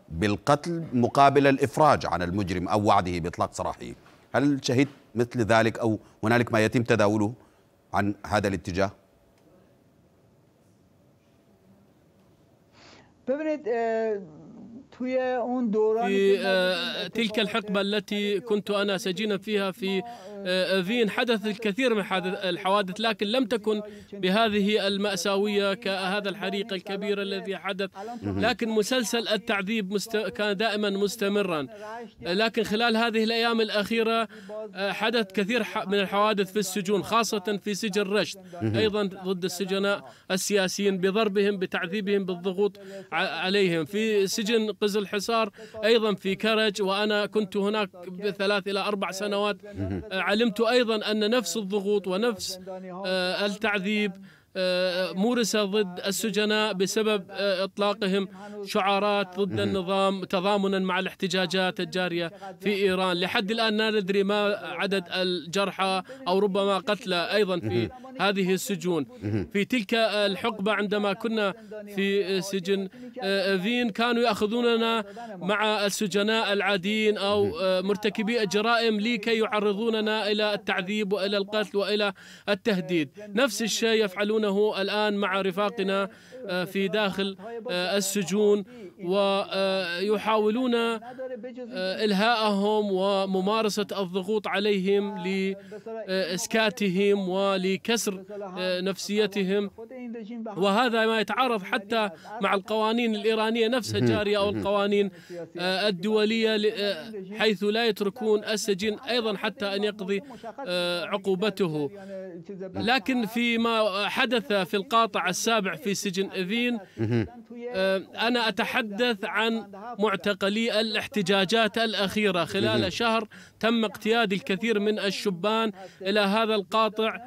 بالقتل مقابل الإفراج عن المجرم أو وعده بإطلاق سراحه هل شهدت مثل ذلك أو هنالك ما يتم تداوله عن هذا الاتجاه؟ ببینید في تلك الحقبة التي كنت أنا سجينا فيها في فين. حدث الكثير من الحوادث لكن لم تكن بهذه المأساوية كهذا الحريق الكبير الذي حدث. لكن مسلسل التعذيب كان دائما مستمرا. لكن خلال هذه الأيام الأخيرة حدث كثير من الحوادث في السجون خاصة في سجن رشد. أيضا ضد السجناء السياسيين بضربهم بتعذيبهم بالضغوط عليهم. في سجن قز الحصار أيضا في كرج وأنا كنت هناك بثلاث إلى أربع سنوات. علمت أيضا أن نفس الضغوط ونفس التعذيب مورسة ضد السجناء بسبب إطلاقهم. شعارات ضد النظام تضامنا مع الاحتجاجات الجارية في إيران. لحد الآن لا ندري ما عدد الجرحى أو ربما قتلى أيضا في هذه السجون. في تلك الحقبة عندما كنا في سجن فين كانوا يأخذوننا مع السجناء العاديين أو مرتكبي الجرائم لكي يعرضوننا إلى التعذيب وإلى القتل وإلى التهديد. نفس الشيء يفعلون يفعلونه الآن مع رفاقنا في داخل السجون ويحاولون إلهائهم وممارسة الضغوط عليهم لإسكاتهم ولكسر نفسيتهم. وهذا ما يتعارض حتى مع القوانين الإيرانية نفسها جارية أو القوانين الدولية حيث لا يتركون السجين أيضا حتى أن يقضي عقوبته. لكن فيما حدث في القاطع السابع في سجن إذين أنا أتحدث عن معتقلي الاحتجاجات الأخيرة. خلال شهر تم اقتياد الكثير من الشبان إلى هذا القاطع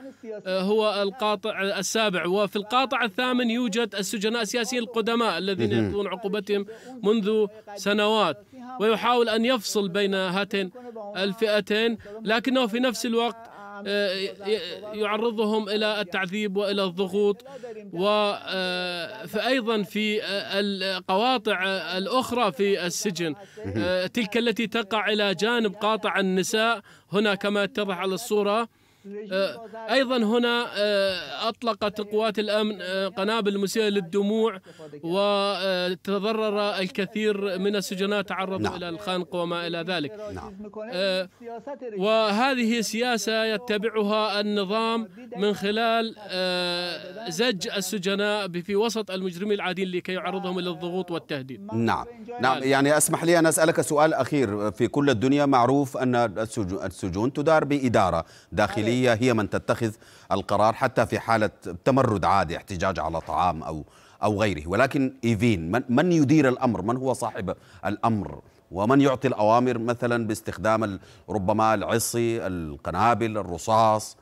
هو القاطع السابع. وفي القاطع الثامن يوجد السجناء السياسيين القدماء الذين يقضون عقوبتهم منذ سنوات ويحاول أن يفصل بين هاتين الفئتين لكنه في نفس الوقت يعرضهم إلى التعذيب وإلى الضغوط. وأيضا في القواطع الأخرى في السجن. تلك التي تقع إلى جانب قاطع النساء. هنا كما يتضح على الصورة أيضا هنا أطلقت قوات الأمن قنابل مسيله للدموع وتضرر الكثير من السجناء تعرضوا نعم. إلى الخنق وما إلى ذلك. نعم. وهذه سياسة يتبعها النظام من خلال زج السجناء في وسط المجرمين العاديين لكي يعرضهم إلى الضغوط والتهديد. نعم. نعم. يعني أسمح لي أن أسألك سؤال أخير. في كل الدنيا معروف أن السجون تدار بإدارة داخلية. الدولية هي من تتخذ القرار حتى في حالة تمرد عادي احتجاج على طعام أو أو غيره. ولكن إيفين من, من يدير الأمر؟ من هو صاحب الأمر؟ ومن يعطي الأوامر مثلا باستخدام ربما العصي القنابل الرصاص؟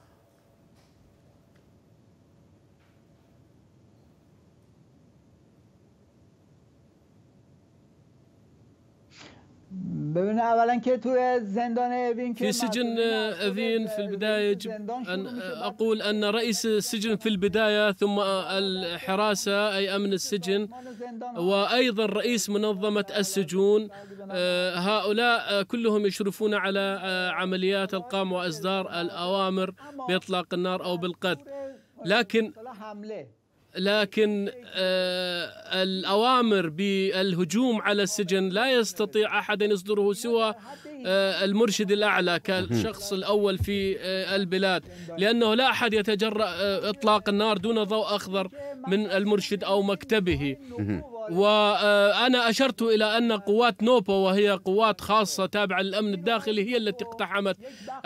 ببین اولا که توی زندان اوین في سجن أفين في البداية يجب أن أقول أن رئيس السجن في البداية ثم الحراسة أي أمن السجن وأيضا رئيس منظمة السجون. هؤلاء كلهم يشرفون على عمليات القام وإصدار الأوامر بإطلاق النار أو بالقتل. لكن لكن آه الأوامر بالهجوم على السجن لا يستطيع أحد أن يصدره سوى آه المرشد الأعلى كالشخص الأول في آه البلاد لأنه لا أحد يتجرأ إطلاق النار دون ضوء أخضر من المرشد أو مكتبه. وأنا أشرت إلى أن قوات نوبو وهي قوات خاصة تابعة للأمن الداخلي هي التي اقتحمت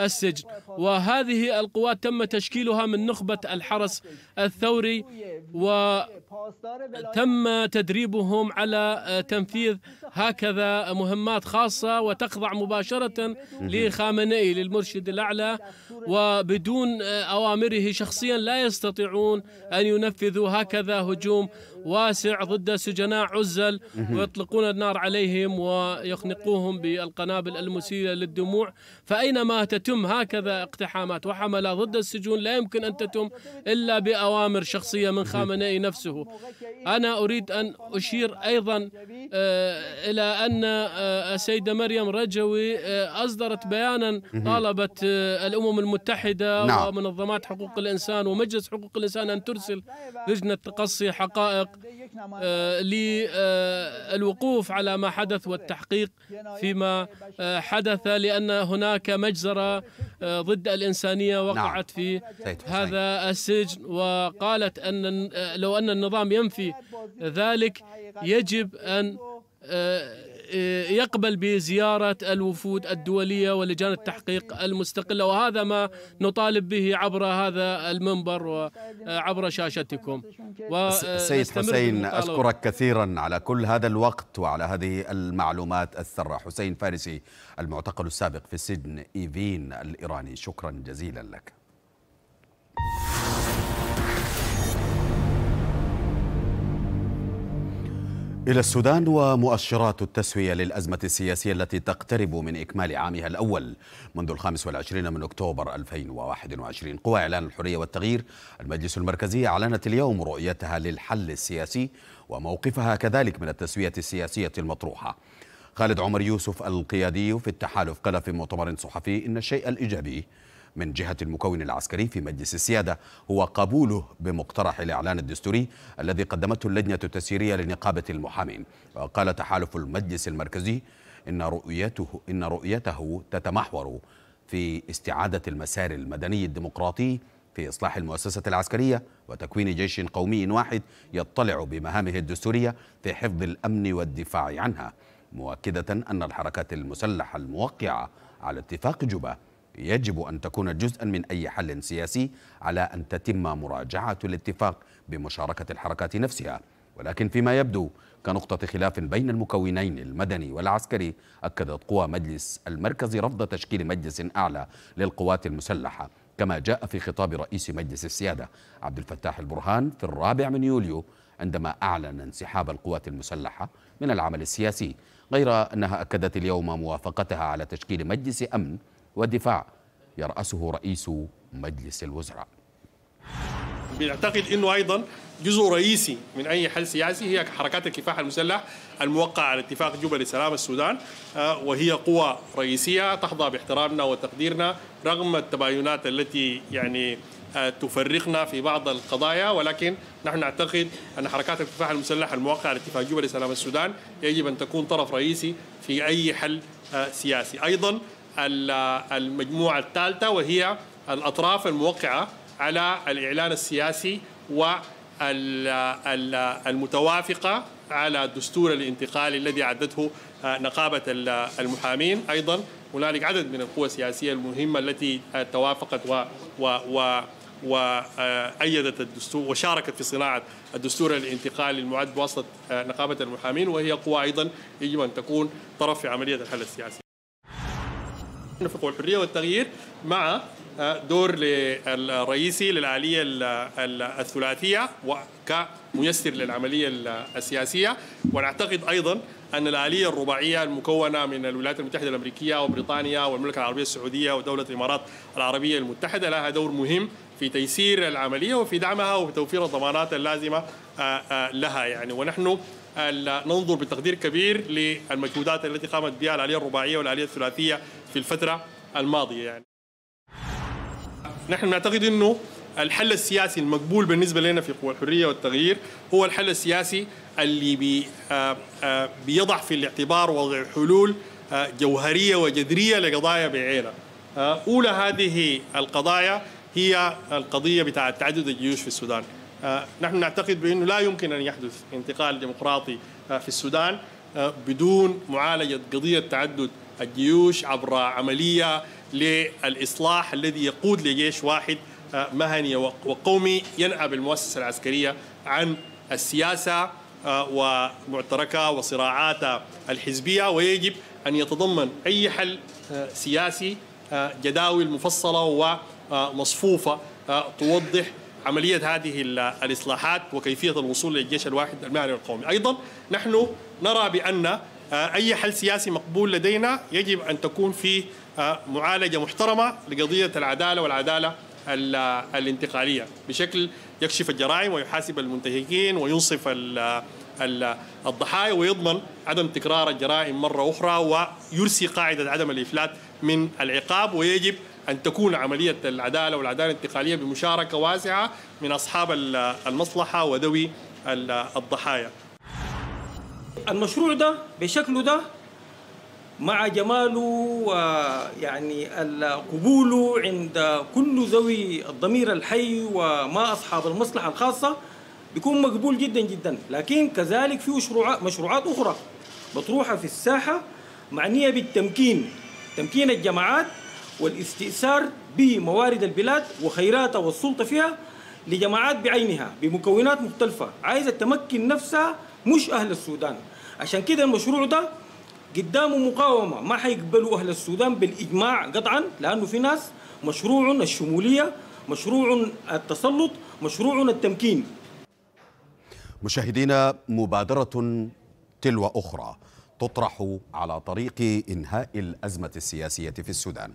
السجن. وهذه القوات تم تشكيلها من نخبة الحرس الثوري وتم تدريبهم على تنفيذ هكذا مهمات خاصة وتخضع مباشرة لخامنئي للمرشد الأعلى. وبدون أوامره شخصيا لا يستطيعون أن ينفذوا هكذا هجوم واسع ضد سجناء عزل ويطلقون النار عليهم ويخنقوهم بالقنابل المسيلة للدموع. فأينما تتم؟ هكذا اقتحامات. وحملات ضد السجون. لا يمكن أن تتم إلا بأوامر شخصية من خامنئي نفسه. أنا أريد أن أشير أيضا إلى أن السيدة مريم رجوي أصدرت بيانا طالبت الأمم المتحدة نعم. ومنظمات حقوق الإنسان ومجلس حقوق الإنسان أن ترسل لجنة تقصي حقائق للوقوف على ما حدث والتحقيق فيما حدث لأن هناك مجزرة ضد الإنسانية وقعت في هذا السجن وقالت أن لو أن النظام ينفي ذلك يجب أن يقبل بزيارة الوفود الدولية ولجان التحقيق المستقلة وهذا ما نطالب به عبر هذا المنبر وعبر شاشتكم. سيد حسين أشكرك كثيرا على كل هذا الوقت وعلى هذه المعلومات الثرة حسين فارسي المعتقل السابق في السجن إيفين الإيراني شكرا جزيلا لك. إلى السودان ومؤشرات التسوية للأزمة السياسية التي تقترب من إكمال عامها الأول. منذ الخامس والعشرين من أكتوبر 2021 قوى إعلان الحرية والتغيير المجلس المركزي أعلنت اليوم رؤيتها للحل السياسي وموقفها كذلك من التسوية السياسية المطروحة. خالد عمر يوسف القيادي في التحالف قال في مؤتمر صحفي إن الشيء الإيجابي من جهة المكون العسكري في مجلس السيادة هو قبوله بمقترح الإعلان الدستوري الذي قدمته اللجنة التسييرية لنقابة المحامين. وقال تحالف المجلس المركزي إن رؤيته إن رؤيته تتمحور في استعادة المسار المدني الديمقراطي في إصلاح المؤسسة العسكرية وتكوين جيش قومي واحد يطلع بمهامه الدستورية في حفظ الأمن والدفاع عنها مؤكدة أن الحركات المسلحة الموقعة على اتفاق جوبا يجب أن تكون جزءا من أي حل سياسي على أن تتم مراجعة الاتفاق بمشاركة الحركات نفسها. ولكن فيما يبدو كنقطة خلاف بين المكونين المدني والعسكري أكدت قوى مجلس المركز رفض تشكيل مجلس أعلى للقوات المسلحة كما جاء في خطاب رئيس مجلس السيادة عبد الفتاح البرهان في الرابع من يوليو عندما أعلن انسحاب القوات المسلحة من العمل السياسي. غير أنها أكدت اليوم موافقتها على تشكيل مجلس أمن ودفاع يرأسه رئيس مجلس الوزراء. بنعتقد إنه أيضا جزء رئيسي من أي حل سياسي هي حركات الكفاح المسلح الموقعه على اتفاق جوبا لسلام السودان آه، وهي قوى رئيسية تحظى باحترامنا وتقديرنا رغم التباينات التي يعني آه، تفرقنا في بعض القضايا ولكن نحن نعتقد أن حركات الكفاح المسلح الموقعه على اتفاق جوبا لسلام السودان يجب أن تكون طرف رئيسي في أي حل آه، سياسي. أيضا المجموعة الثالثة وهي الأطراف الموقعة على الإعلان السياسي والمتوافقة على الدستور الانتقالي الذي عدته نقابة المحامين. أيضا هنالك عدد من القوى السياسية المهمة التي توافقت و, و, و وأيدت الدستور وشاركت في صناعة الدستور الانتقالي المعد بواسطة نقابة المحامين وهي قوى أيضا يجب أن تكون طرف في عملية الحل السياسي. في قوى الحرية والتغيير مع دور الرئيسي للآلية الثلاثية وكميسر للعملية السياسية. ونعتقد أيضا أن الآلية الرباعية المكونة من الولايات المتحدة الأمريكية وبريطانيا والمملكة العربية السعودية ودولة الإمارات العربية المتحدة لها دور مهم في تيسير العملية وفي دعمها وفي توفير الضمانات اللازمة لها يعني. ونحن ننظر بتقدير كبير للمجهودات التي قامت بها الآلية الرباعية والآلية الثلاثية في الفترة الماضية يعني نحن نعتقد إنه الحل السياسي المقبول بالنسبة لنا في قوى الحرية والتغيير هو الحل السياسي اللي بي بيضع في الاعتبار وضع حلول جوهرية وجذرية لقضايا بعينها. أولى هذه القضايا هي القضية بتاعة تعدد الجيوش في السودان. نحن نعتقد بأنه لا يمكن أن يحدث انتقال ديمقراطي في السودان بدون معالجة قضية تعدد الجيوش عبر عملية للإصلاح الذي يقود لجيش واحد مهني وقومي ينأى بالمؤسسة العسكرية عن السياسة ومعتركها وصراعات الحزبية ويجب أن يتضمن أي حل سياسي جداول مفصلة ومصفوفة توضح عملية هذه الإصلاحات وكيفية الوصول للجيش الواحد المهني والقومي أيضا نحن نرى بأن أي حل سياسي مقبول لدينا يجب أن تكون فيه معالجة محترمة لقضية العدالة والعدالة الانتقالية. بشكل يكشف الجرائم ويحاسب المنتهكين وينصف الضحايا ويضمن عدم تكرار الجرائم مرة أخرى ويرسي قاعدة عدم الإفلات من العقاب ويجب أن تكون عملية العدالة والعدالة الانتقالية بمشاركة واسعة من أصحاب المصلحة وذوي الضحايا. المشروع ده بشكله ده مع جماله ويعني قبوله عند كل ذوي الضمير الحي وما أصحاب المصلحة الخاصة بيكون مقبول جدا جدا. لكن كذلك في مشروعات مشروعات أخرى مطروحة في الساحة معنية بالتمكين. تمكين الجماعات والاستئثار بموارد البلاد وخيراتها والسلطة فيها لجماعات بعينها بمكونات مختلفة. عايزة تمكن نفسها مش أهل السودان. عشان كده المشروع ده قدامه مقاومة. ما حيقبلوا أهل السودان بالإجماع قطعا لأنه في ناس مشروع الشمولية مشروع التسلط مشروع التمكين. مشاهدينا مبادرة تلو أخرى. تطرح على طريق إنهاء الأزمة السياسية في السودان.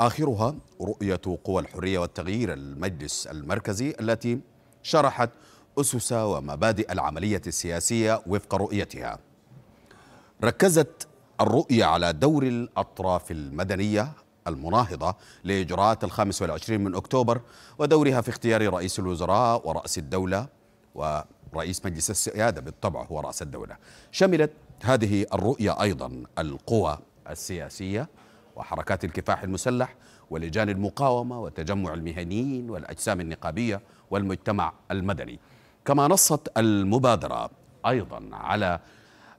آخرها رؤية قوى الحرية والتغيير المجلس المركزي التي شرحت أسس ومبادئ العملية السياسية وفق رؤيتها. ركزت الرؤية على دور الأطراف المدنية المناهضة لإجراءات الخامس والعشرين من أكتوبر ودورها في اختيار رئيس الوزراء ورأس الدولة ورئيس مجلس السيادة بالطبع هو رأس الدولة. شملت هذه الرؤية أيضا القوى السياسية وحركات الكفاح المسلح ولجان المقاومة وتجمع المهنيين والأجسام النقابية والمجتمع المدني. كما نصت المبادرة أيضا على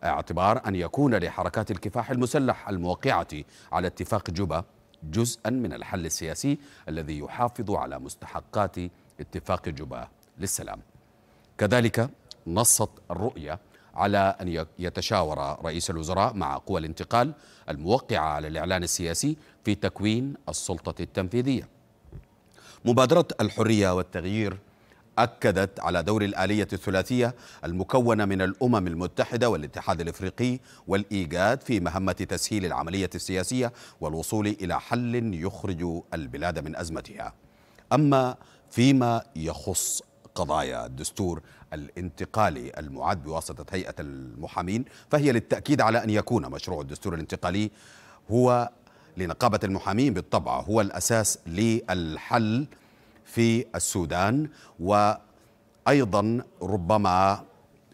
اعتبار أن يكون لحركات الكفاح المسلح الموقعة على اتفاق جوبا جزءا من الحل السياسي الذي يحافظ على مستحقات اتفاق جوبا للسلام. كذلك نصت الرؤية على أن يتشاور رئيس الوزراء مع قوى الانتقال الموقعة على الإعلان السياسي في تكوين السلطة التنفيذية. مبادرة الحرية والتغيير أكدت على دور الآلية الثلاثية المكونة من الأمم المتحدة والاتحاد الإفريقي والإيجاد في مهمة تسهيل العملية السياسية والوصول إلى حل يخرج البلاد من أزمتها. أما فيما يخص قضايا الدستور الانتقالي المعد بواسطة هيئة المحامين فهي للتأكيد على أن يكون مشروع الدستور الانتقالي هو لنقابة المحامين بالطبع هو الأساس للحل في السودان وأيضا ربما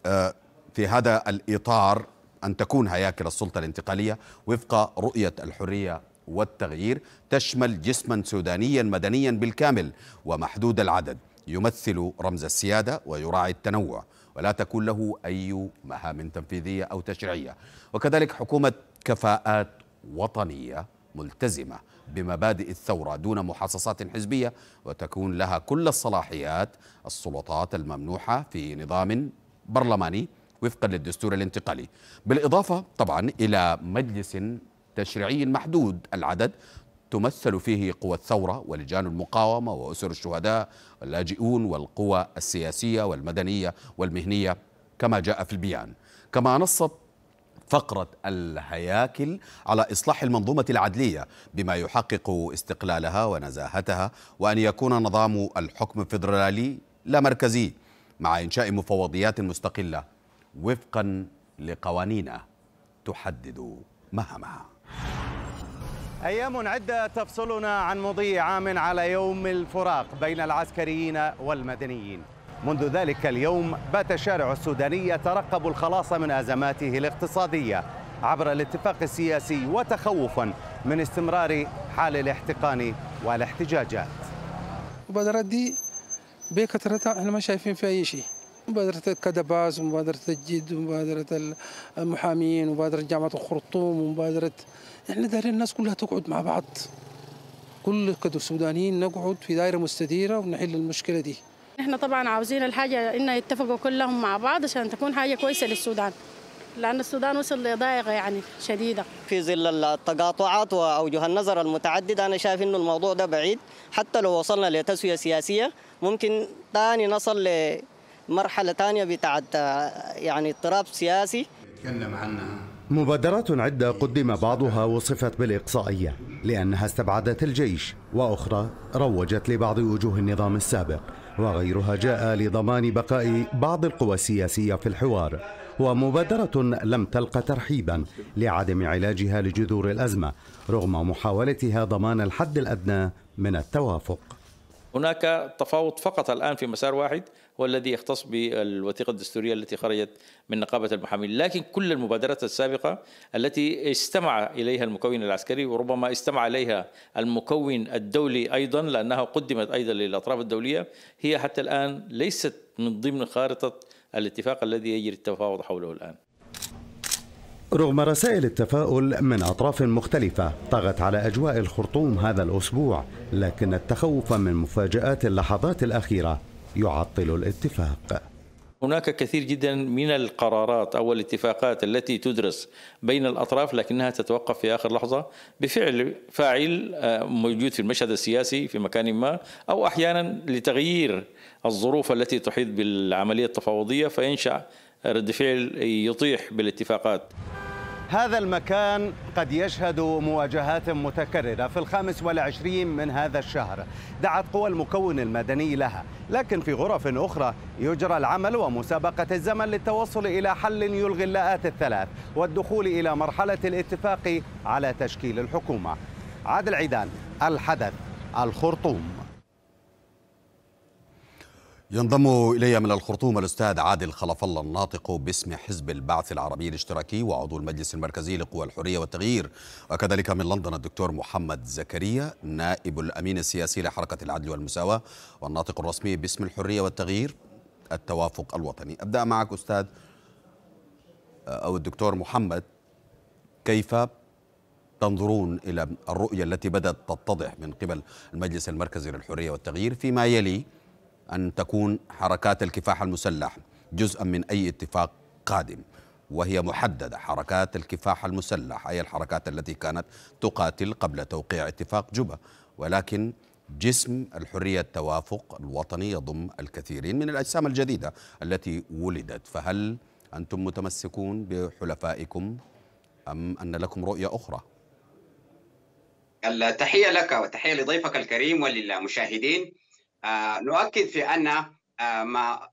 آه، في هذا الإطار أن تكون هياكل السلطة الانتقالية وفق رؤية الحرية والتغيير تشمل جسما سودانيا مدنيا بالكامل ومحدود العدد. يمثل رمز السيادة ويراعي التنوع ولا تكون له أي مهام تنفيذية أو تشريعية. وكذلك حكومة كفاءات وطنية ملتزمة بمبادئ الثورة دون محاصصات حزبية وتكون لها كل الصلاحيات السلطات الممنوحة في نظام برلماني وفقا للدستور الانتقالي. بالإضافة طبعا إلى مجلس تشريعي محدود العدد تمثل فيه قوى الثورة ولجان المقاومة وأسر الشهداء واللاجئون والقوى السياسية والمدنية والمهنية كما جاء في البيان. كما نصت فقرة الهياكل على إصلاح المنظومة العدلية بما يحقق استقلالها ونزاهتها وأن يكون نظام الحكم الفيدرالي لا مركزي مع إنشاء مفوضيات مستقلة وفقا لقوانين تحدد مهامها. أيام عدة تفصلنا عن مضي عام على يوم الفراق بين العسكريين والمدنيين. منذ ذلك اليوم بات الشارع السوداني يترقب الخلاص من أزماته الاقتصادية عبر الاتفاق السياسي وتخوفا من استمرار حال الاحتقان والاحتجاجات. المبادرات دي بكثرتها إحنا ما شايفين فيها أي شيء. مبادرة الكدباس ومبادرة الجد ومبادرة المحامين ومبادرة جامعة الخرطوم ومبادرة إحنا دايرين الناس كلها تقعد مع بعض. كل السودانيين نقعد في دائرة مستديرة ونحل المشكلة دي. إحنا طبعا عاوزين الحاجة إن يتفقوا كلهم مع بعض عشان تكون حاجة كويسة للسودان. لأن السودان وصل لضائقة يعني شديدة. في ظل التقاطعات وأوجه النظر المتعددة أنا شايف إنه الموضوع ده بعيد. حتى لو وصلنا لتسوية سياسية ممكن تاني نصل لمرحلة تانية بتاعت يعني اضطراب سياسي. تكلم عنها. مبادرات عدة قدم بعضها وصفت بالإقصائية لأنها استبعدت الجيش وأخرى روجت لبعض وجوه النظام السابق وغيرها جاء لضمان بقاء بعض القوى السياسية في الحوار. ومبادرة لم تلق ترحيبا لعدم علاجها لجذور الأزمة رغم محاولتها ضمان الحد الأدنى من التوافق. هناك تفاوض فقط الآن في مسار واحد. والذي يختص بالوثيقة الدستورية التي خرجت من نقابة المحامين. لكن كل المبادرات السابقة التي استمع إليها المكون العسكري وربما استمع إليها المكون الدولي أيضا لأنها قدمت أيضا للأطراف الدولية هي حتى الآن ليست من ضمن خارطة الاتفاق الذي يجري التفاوض حوله الآن. رغم رسائل التفاؤل من أطراف مختلفة طغت على أجواء الخرطوم هذا الأسبوع لكن التخوف من مفاجآت اللحظات الأخيرة يعطل الاتفاق. هناك كثير جدا من القرارات أو الاتفاقات التي تدرس بين الأطراف لكنها تتوقف في آخر لحظة بفعل فاعل آه، موجود في المشهد السياسي في مكان ما أو أحيانا لتغيير الظروف التي تحيط بالعملية التفاوضية فينشأ رد فعل يطيح بالاتفاقات. هذا المكان قد يشهد مواجهات متكررة في الخامس والعشرين من هذا الشهر. دعت قوى المكون المدني لها لكن في غرف أخرى يجرى العمل ومسابقة الزمن للتوصل إلى حل يلغي اللاءات الثلاث والدخول إلى مرحلة الاتفاق على تشكيل الحكومة. عادل عيدان الحدث الخرطوم. ينضم إلي من الخرطوم الأستاذ عادل خلف الله الناطق باسم حزب البعث العربي الاشتراكي وعضو المجلس المركزي لقوى الحرية والتغيير. وكذلك من لندن الدكتور محمد زكريا نائب الأمين السياسي لحركة العدل والمساواة والناطق الرسمي باسم الحرية والتغيير التوافق الوطني. أبدأ معك أستاذ أو الدكتور محمد كيف تنظرون إلى الرؤية التي بدأت تتضح من قبل المجلس المركزي للحرية والتغيير فيما يلي أن تكون حركات الكفاح المسلح جزءا من أي اتفاق قادم وهي محددة حركات الكفاح المسلح أي الحركات التي كانت تقاتل قبل توقيع اتفاق جوبا. ولكن جسم الحرية التوافق الوطني يضم الكثيرين من الأجسام الجديدة التي ولدت. فهل أنتم متمسكون بحلفائكم أم أن لكم رؤية أخرى؟ التحية لك وتحية لضيفك الكريم وللمشاهدين. نؤكد في أن آه، ما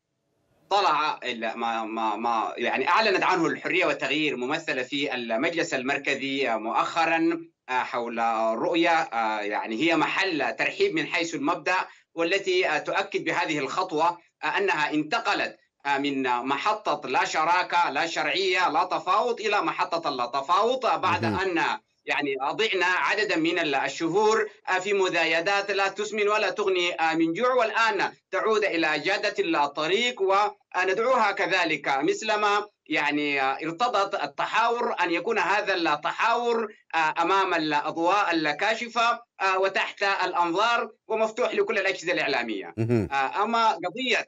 طلع ما ما ما يعني أعلنت عنه الحرية والتغيير ممثلة في المجلس المركزي مؤخرا آه، حول رؤية يعني هي محل ترحيب من حيث المبدأ والتي تؤكد بهذه الخطوة أنها انتقلت من محطة لا شراكة لا شرعية لا تفاوض إلى محطة اللا تفاوض بعد أن يعني ضعنا عددا من الشهور. آه، في مزايدات لا تسمن ولا تغني آه، من جوع. والآن تعود إلى جادة الطريق وندعوها كذلك. مثلما يعني آه، ارتضت التحاور أن يكون هذا التحاور أمام الأضواء الكاشفة وتحت الأنظار ومفتوح لكل الأجهزة الإعلامية. أما قضية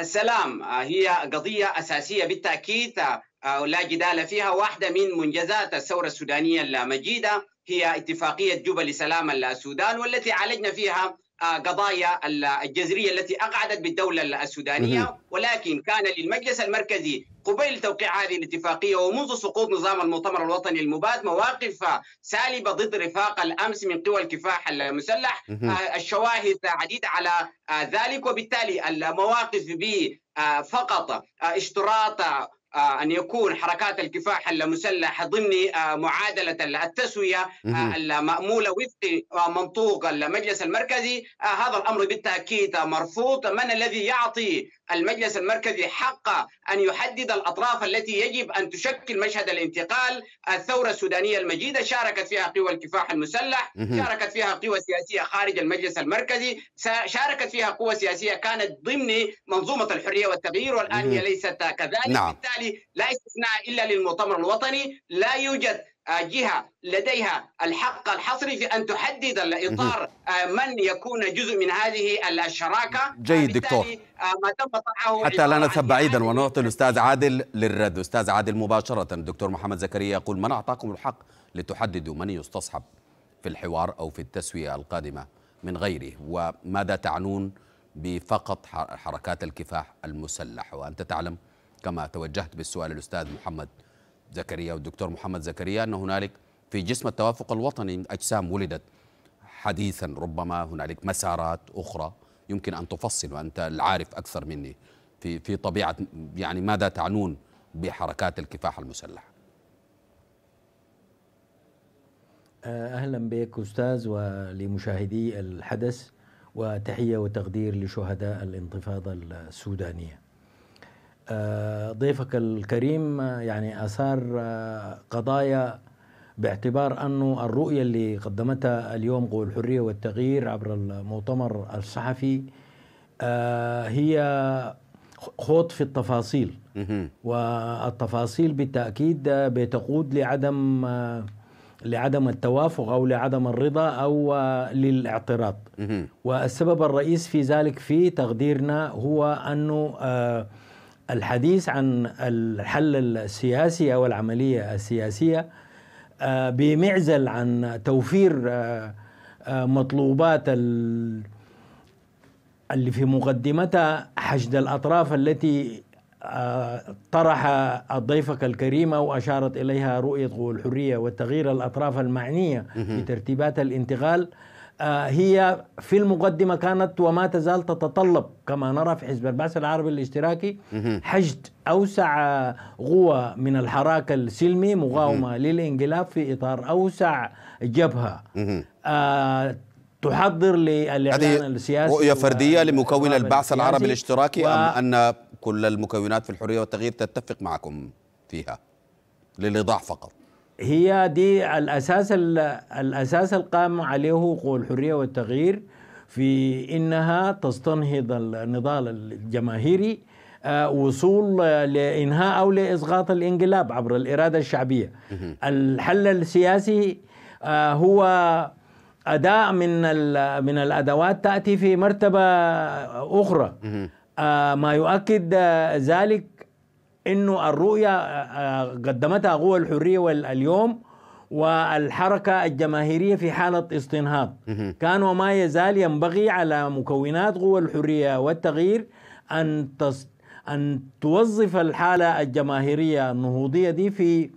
السلام هي قضية أساسية بالتأكيد. لا جدال فيها واحدة من منجزات الثورة السودانية المجيدة هي اتفاقية جوبا لسلام السودان والتي عالجنا فيها آه، قضايا الجزرية التي أقعدت بالدولة السودانية. ولكن كان للمجلس المركزي قبيل توقيع هذه الاتفاقية ومنذ سقوط نظام المؤتمر الوطني المباد مواقف سالبة ضد رفاق الأمس من قوى الكفاح المسلح. آه، الشواهد عديدة على آه، ذلك وبالتالي المواقف بفقط اشتراط أن يكون حركات الكفاح المسلح ضمن آه، معادلة التسوية آه، المأمولة وفق منطوق المجلس المركزي. هذا الأمر بالتأكيد مرفوض. من الذي يعطي المجلس المركزي حق أن يحدد الأطراف التي يجب أن تشكل مشهد الانتقال؟ الثورة السودانية المجيدة شاركت فيها قوى الكفاح المسلح شاركت فيها قوى سياسية خارج المجلس المركزي. شاركت فيها قوى سياسية كانت ضمن منظومة الحرية والتغيير والآن هي ليست كذلك. نعم. بالتالي لا استثناء إلا للمؤتمر الوطني لا يوجد جهة لديها الحق الحصري في أن تحدد الإطار آه، من يكون جزء من هذه الشراكة جيد دكتور. آه، ما تم طرحه حتى لا نذهب بعيدا ونعطي الأستاذ عادل للرد. أستاذ عادل مباشرة الدكتور محمد زكريا يقول من أعطاكم الحق لتحددوا من يستصحب في الحوار أو في التسوية القادمة من غيره؟ وماذا تعنون بفقط حركات الكفاح المسلح وأنت تعلم كما توجهت بالسؤال الأستاذ محمد زكريا والدكتور محمد زكريا أن هنالك في جسم التوافق الوطني أجسام ولدت حديثا ربما هنالك مسارات أخرى يمكن أن تفصل وأنت العارف أكثر مني في في طبيعة يعني ماذا تعنون بحركات الكفاح المسلح أهلا بك أستاذ ولمشاهدي الحدث وتحية وتقدير لشهداء الانتفاضة السودانية. آه، ضيفك الكريم آه، يعني آثار آه، قضايا باعتبار أنه الرؤية اللي قدمتها اليوم قوى الحرية والتغيير عبر المؤتمر الصحفي هي خوض في التفاصيل. والتفاصيل بالتأكيد بتقود لعدم لعدم التوافق أو لعدم الرضا أو للاعتراض. والسبب الرئيس في ذلك في تقديرنا هو أنه الحديث عن الحل السياسي أو العملية السياسية آه، بمعزل عن توفير آه، آه، مطلوبات اللي في مقدمتها حشد الأطراف التي طرح ضيفك الكريمه واشارت إليها رؤية الحرية والتغيير الأطراف المعنية في ترتيبات الانتقال. هي في المقدمة كانت وما تزال تتطلب كما نرى في حزب البعث العربي الاشتراكي حشد أوسع قوة من الحراك السلمي مقاومة للانقلاب في إطار أوسع جبهة. آه تحضر للإعلان السياسي رؤية فردية لمكون البعث العربي الاشتراكي و- ام أن كل المكونات في الحرية والتغيير تتفق معكم فيها للايضاح فقط؟ هي دي الأساس ال- الأساس القام عليه قوى الحرية والتغيير في إنها تستنهض النضال الجماهيري آه، وصول آه، لإنهاء أو لإسقاط الانقلاب عبر الإرادة الشعبية. الحل السياسي آه، هو أداء من من الأدوات تأتي في مرتبة أخرى. ما يؤكد ذلك إنه الرؤية آه، قدمتها قوى الحرية واليوم والحركة الجماهيرية في حالة استنهاض. كان وما يزال ينبغي على مكونات قوى الحرية والتغيير أن تص... أن توظف الحالة الجماهيرية النهوضية دي في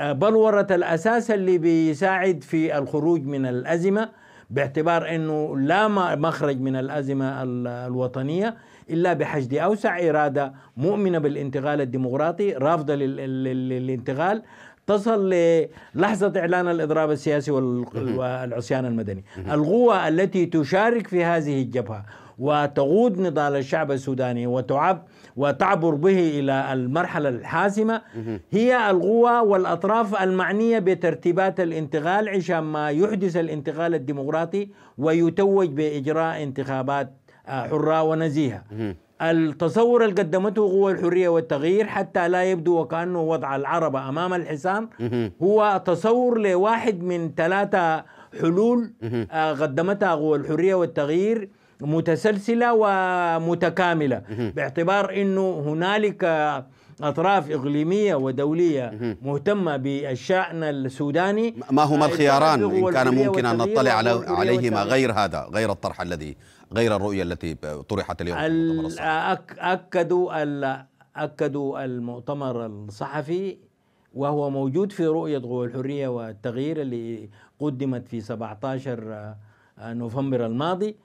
آه، بلورة الأساس اللي بيساعد في الخروج من الأزمة باعتبار إنه لا مخرج من الأزمة ال- الوطنية. إلا بحشد أوسع إرادة مؤمنة بالانتقال الديمقراطي لل- للانتقال تصل للحظة إعلان الإضراب السياسي وال- والعصيان المدني. القوى التي تشارك في هذه الجبهة وتقود نضال الشعب السوداني وتعب وتعبر به إلى المرحلة الحاسمة هي القوى والأطراف المعنية بترتيبات الانتقال عشان ما يحدث الانتقال الديمقراطي ويتوج بإجراء انتخابات حره ونزيهة. التصور اللي قدمته قوى الحرية والتغيير حتى لا يبدو وكأنه وضع العربه أمام الحصان. هو تصور لواحد من ثلاثة حلول آه، قدمتها قوى الحرية والتغيير متسلسلة ومتكاملة. باعتبار إنه هنالك أطراف إقليمية ودولية مهتمة بالشأن السوداني. ما هما آه، الخياران؟ إن كان الحرية ممكن أن نطلع الحرية عليهما. غير هذا غير الطرح الذي غير الرؤية التي طرحت اليوم في المؤتمر ال- الصحفي. أك- أكدوا ال- أكدوا المؤتمر الصحفي وهو موجود في رؤية قوى الحرية والتغيير اللي قدمت في 17 نوفمبر الماضي.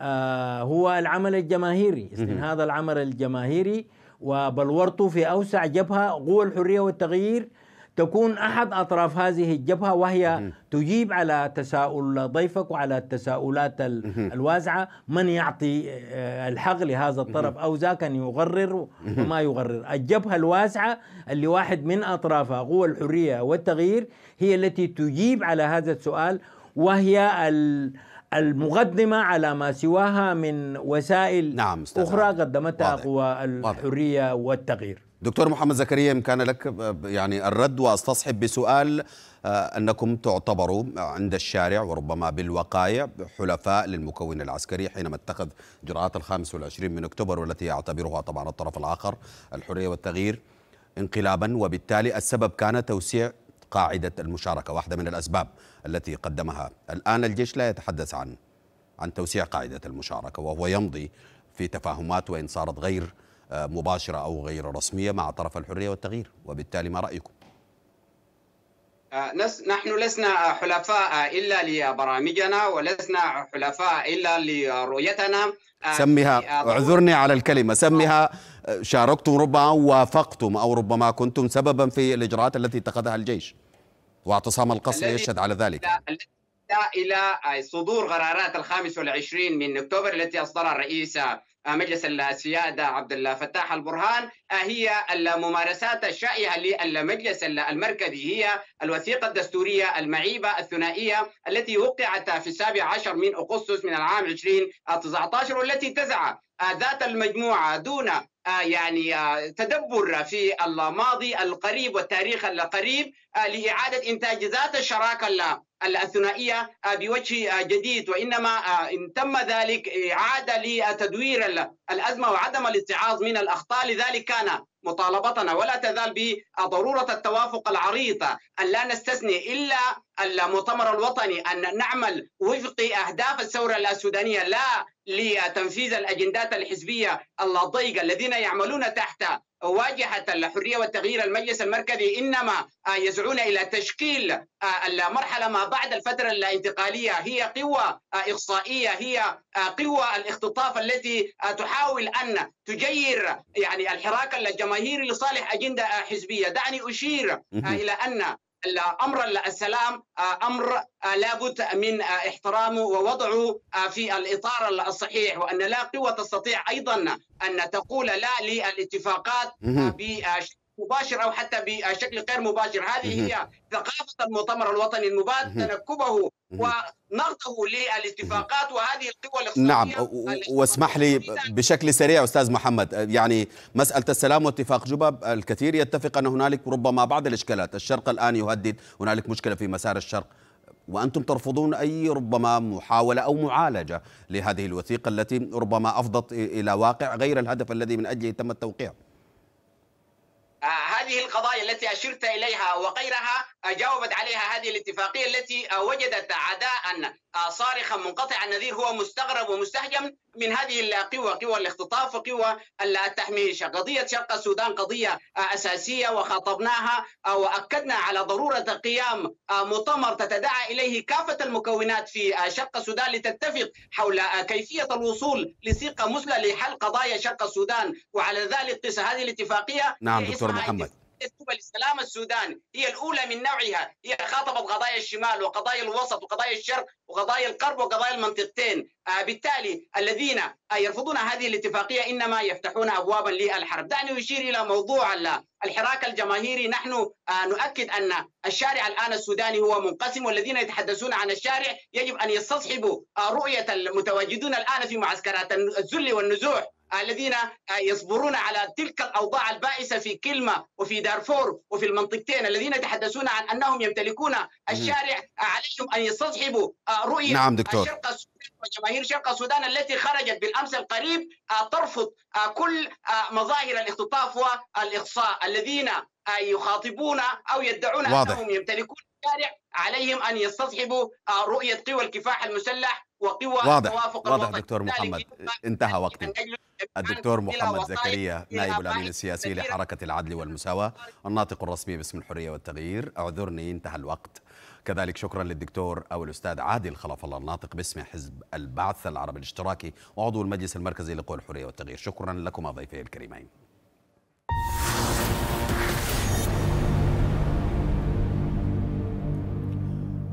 آه، هو العمل الجماهيري استنهاض العمل الجماهيري وبلورته في أوسع جبهة قوى الحرية والتغيير تكون أحد أطراف هذه الجبهة وهي تجيب على تساؤل ضيفك وعلى التساؤلات ال- الواسعه من يعطي آه، الحق لهذا الطرف؟ أو ذاك أن يغرر وما يغرر. الجبهة الواسعه اللي واحد من أطرافها قوى الحرية والتغيير هي التي تجيب على هذا السؤال وهي ال- المقدمة على ما سواها من وسائل نعم أخرى. قدمتها. قوى الحرية والتغيير. دكتور محمد زكريا كان لك يعني الرد وأستصحب بسؤال آه، أنكم تعتبروا عند الشارع وربما بالوقايع حلفاء للمكون العسكري حينما اتخذ اجراءات الخامس والعشرين من أكتوبر والتي يعتبرها طبعا الطرف الآخر الحرية والتغيير انقلابا وبالتالي السبب كان توسيع قاعدة المشاركة واحدة من الأسباب التي قدمها. الآن الجيش لا يتحدث عن عن توسيع قاعدة المشاركة وهو يمضي في تفاهمات وإن صارت غير آه، مباشرة أو غير رسمية مع طرف الحرية والتغيير. وبالتالي ما رأيكم؟ آه، نحن لسنا حلفاء إلا لبرامجنا ولسنا حلفاء إلا لرؤيتنا. آه، آه، اعذرني على الكلمة. سمها آه، شاركتم ربما وافقتم أو ربما كنتم سببا في الإجراءات التي اتخذها الجيش. واعتصام القصر يشهد على ذلك. إلى صدور قرارات الخامس والعشرين من أكتوبر التي أصدرها الرئيس مجلس السيادة عبد الفتاح البرهان هي الممارسات الشائعة للمجلس المركزي هي الوثيقة الدستورية المعيبة الثنائية التي وقعت في السابع عشر من أغسطس من العام 2019 والتي تسعى ذات المجموعة دون آه، يعني آه، تدبر في الماضي القريب والتاريخ القريب آه، لإعادة إنتاج ذات الشراكة ال- الثنائية آه، بوجه آه، جديد وإنما آه، إن تم ذلك إعادة لتدوير ال- الأزمة وعدم الاتعاظ من الأخطاء لذلك كان مطالبتنا ولا تزال بضرورة التوافق العريض أن لا نستثني إلا المؤتمر الوطني أن نعمل وفق أهداف الثورة السودانية لا لتنفيذ الأجندات الحزبية الضيقة الذين يعملون تحت واجهة الحرية والتغيير المجلس المركزي إنما آه، يسعون إلى تشكيل آه، المرحلة ما بعد الفترة الانتقالية. هي قوة آه، إقصائية. هي آه، قوة الاختطاف التي آه، تحاول أن تجير يعني الحراك الجماهيري لصالح أجندة آه، حزبية. دعني أشير آه،. إلى أن أمر السلام أمر لابد من احترامه ووضعه في الإطار الصحيح وأن لا قوة تستطيع أيضا أن تقول لا للاتفاقات بشكل مباشر أو حتى بشكل غير مباشر. هذه هي ثقافة المؤتمر الوطني المباد تنكبه ونقضه للاتفاقات وهذه القوى الاقتصادية. نعم واسمح لي بشكل سريع أستاذ محمد. يعني مسألة السلام واتفاق جوبا الكثير يتفق أن هنالك ربما بعض الإشكالات. الشرق الآن يهدد هنالك مشكلة في مسار الشرق. وأنتم ترفضون أي ربما محاولة أو معالجة لهذه الوثيقة التي ربما أفضت إلى واقع غير الهدف الذي من أجله تم التوقيع؟ هذه القضايا التي أشرت إليها وغيرها جاوبت عليها هذه الاتفاقية التي وجدت عداء صارخا منقطع النظير هو مستغرب ومستهجن من هذه القوى قوى الاختطاف وقوى التحميش. قضية شرق السودان قضية أساسية وخاطبناها وأكدنا على ضرورة قيام مؤتمر تتداعى إليه كافة المكونات في شرق السودان لتتفق حول كيفية الوصول لثقة مثلى لحل قضايا شرق السودان. وعلى ذلك هذه الاتفاقية نعم دكتور محمد. دول السلام السودان هي الأولى من نوعها. هي خاطبت قضايا الشمال وقضايا الوسط وقضايا الشرق وقضايا القرب وقضايا المنطقتين. آه بالتالي الذين آه يرفضون هذه الاتفاقية إنما يفتحون أبوابا للحرب. دعني أشير إلى موضوع الحراك الجماهيري. نحن آه نؤكد أن الشارع الآن السوداني هو منقسم والذين يتحدثون عن الشارع يجب أن يستصحبوا رؤية المتواجدون الآن في معسكرات الذل والنزوح. الذين يصبرون على تلك الأوضاع البائسة في كلمة وفي دارفور وفي المنطقتين الذين يتحدثون عن أنهم يمتلكون الشارع عليهم أن يستصحبوا رؤية نعم دكتور. شرق السودان وجماهير شرق السودان التي خرجت بالأمس القريب ترفض كل مظاهر الاختطاف والإقصاء الذين يخاطبون أو يدعون واضح. أنهم يمتلكون الشارع عليهم أن يستصحبوا رؤية قوى الكفاح المسلح وقوى واضح واضح. دكتور محمد. انتهى وقتي. الدكتور محمد زكريا نائب الأمين السياسي لحركة العدل والمساواة. الناطق الرسمي باسم الحرية والتغيير. اعذرني انتهى الوقت. كذلك شكرا للدكتور أو الأستاذ عادل خلف الله الناطق باسم حزب البعث العربي الاشتراكي وعضو المجلس المركزي لقوى الحرية والتغيير. شكرا لكما ضيفي الكريمين.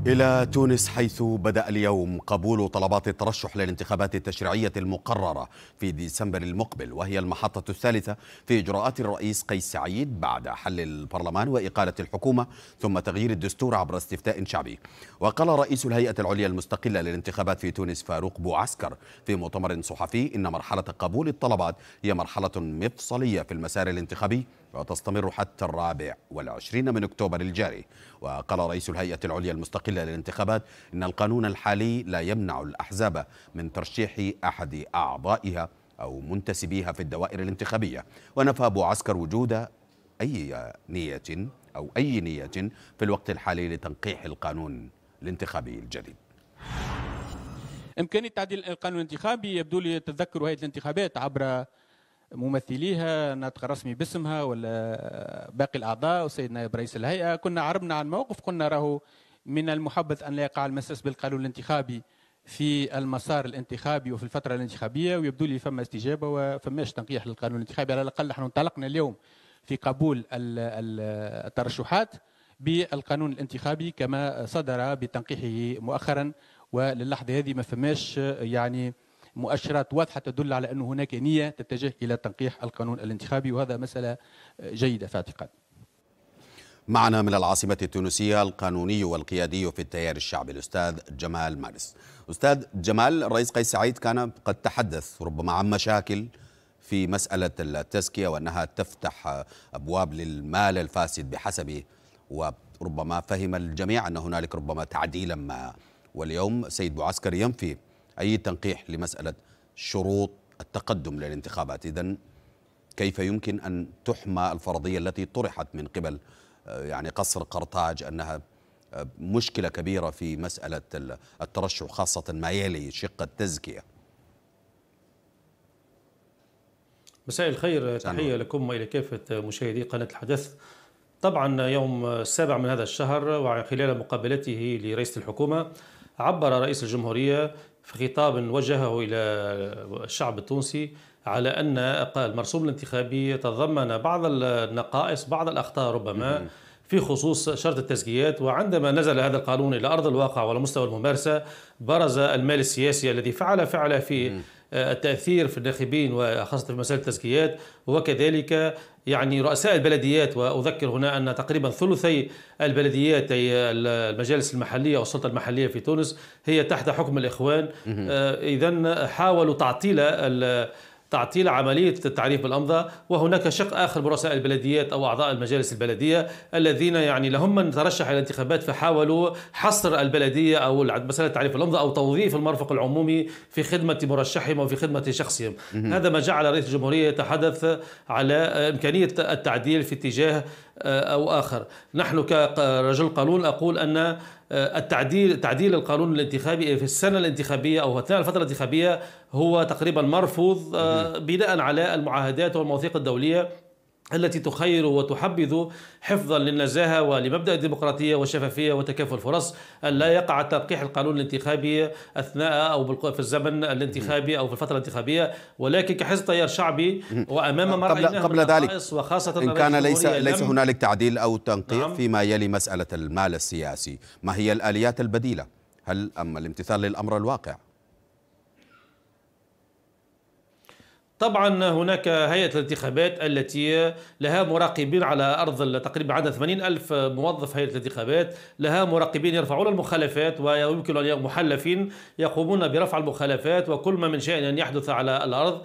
إلى تونس حيث بدأ اليوم قبول طلبات الترشح للانتخابات التشريعية المقررة في ديسمبر المقبل وهي المحطة الثالثة في إجراءات الرئيس قيس سعيد بعد حل البرلمان وإقالة الحكومة ثم تغيير الدستور عبر استفتاء شعبي. وقال رئيس الهيئة العليا المستقلة للانتخابات في تونس فاروق بوعسكر في مؤتمر صحفي إن مرحلة قبول الطلبات هي مرحلة مفصلية في المسار الانتخابي وتستمر حتى الرابع والعشرين من أكتوبر الجاري. وقال رئيس الهيئة العليا المستقلة للانتخابات إن القانون الحالي لا يمنع الأحزاب من ترشيح أحد أعضائها أو منتسبيها في الدوائر الانتخابية. ونفى أبو عسكر وجود أي نية أو أي نية في الوقت الحالي لتنقيح القانون الانتخابي الجديد. إمكانية تعديل القانون الانتخابي يبدو لي تذكر هيئة الانتخابات عبر ممثليها ناطق رسمي باسمها ولا باقي الأعضاء والسيد نائب رئيس الهيئة. كنا عربنا عن موقف قلنا راهو من المحبذ أن لا يقع المساس بالقانون الانتخابي في المسار الانتخابي وفي الفترة الانتخابية ويبدو لي فما استجابة وفماش تنقيح للقانون الانتخابي. على الأقل نحن انطلقنا اليوم في قبول الترشحات بالقانون الانتخابي كما صدر بتنقيحه مؤخرا. وللحظة هذه ما فماش يعني مؤشرات واضحة تدل على انه هناك نية تتجه إلى تنقيح القانون الانتخابي وهذا مسألة جيدة في اعتقادي. معنا من العاصمة التونسية القانوني والقيادي في التيار الشعبي الأستاذ جمال مارس أستاذ جمال الرئيس قيس سعيد كان قد تحدث ربما عن مشاكل في مسألة التزكية وأنها تفتح أبواب للمال الفاسد بحسبه وربما فهم الجميع أن هنالك ربما تعديلا ما واليوم سيد بوعسكر ينفي أي تنقيح لمسألة شروط التقدم للانتخابات. إذا كيف يمكن أن تحمى الفرضية التي طرحت من قبل؟ يعني قصر قرطاج أنها مشكلة كبيرة في مسألة الترشح خاصة ما يلي شق التزكية. مساء الخير تحية لكم وإلى كافة مشاهدي قناة الحدث. طبعا يوم السابع من هذا الشهر وخلال مقابلته لرئيس الحكومة عبر رئيس الجمهورية في خطاب وجهه إلى الشعب التونسي على أن المرسوم الانتخابي يتضمن بعض النقائص بعض الأخطاء ربما في خصوص شرط التزكيات. وعندما نزل هذا القانون إلى أرض الواقع وعلى مستوى الممارسة برز المال السياسي الذي فعل فعله في التأثير في الناخبين وخاصة في مسألة التزكيات. وكذلك يعني رؤساء البلديات وأذكر هنا أن تقريبا ثلثي البلديات المجالس المحلية والسلطة المحلية في تونس هي تحت حكم الإخوان. إذا حاولوا تعطيل تعطيل عملية التعريف بالأمضة وهناك شق آخر برؤساء البلديات أو أعضاء المجالس البلدية الذين يعني لهم من ترشح إلى الانتخابات فحاولوا حصر البلدية أو مسألة تعريف الأمضة أو توظيف المرفق العمومي في خدمة مرشحهم أو في خدمة شخصهم. هذا ما جعل رئيس الجمهورية يتحدث على إمكانية التعديل في اتجاه أو آخر. نحن كرجل قانون أقول أن التعديل تعديل القانون الانتخابي في السنة الانتخابية أو اثناء الفترة الانتخابية هو تقريبا مرفوض بناء على المعاهدات والمواثيق الدولية. التي تخير وتحبذ حفظا للنزاهة ولمبدأ الديمقراطية والشفافية وتكافل الفرص أن لا يقع تلقيح القانون الانتخابي أثناء أو في الزمن الانتخابي أو في الفترة الانتخابية. ولكن كحزب تيار شعبي وأمام ما قبل, قبل ذلك وخاصة إن كان ليس ليس هنالك تعديل أو تنقيح نعم. فيما يلي مسألة المال السياسي. ما هي الآليات البديلة؟ هل اما الامتثال للأمر الواقع؟ طبعا هناك هيئة الانتخابات التي لها مراقبين على أرض تقريبا عدد 80 ألف موظف هيئة الانتخابات لها مراقبين يرفعون المخالفات ويمكن أن محلفين يقومون برفع المخالفات وكل ما من شأن أن يحدث على الأرض.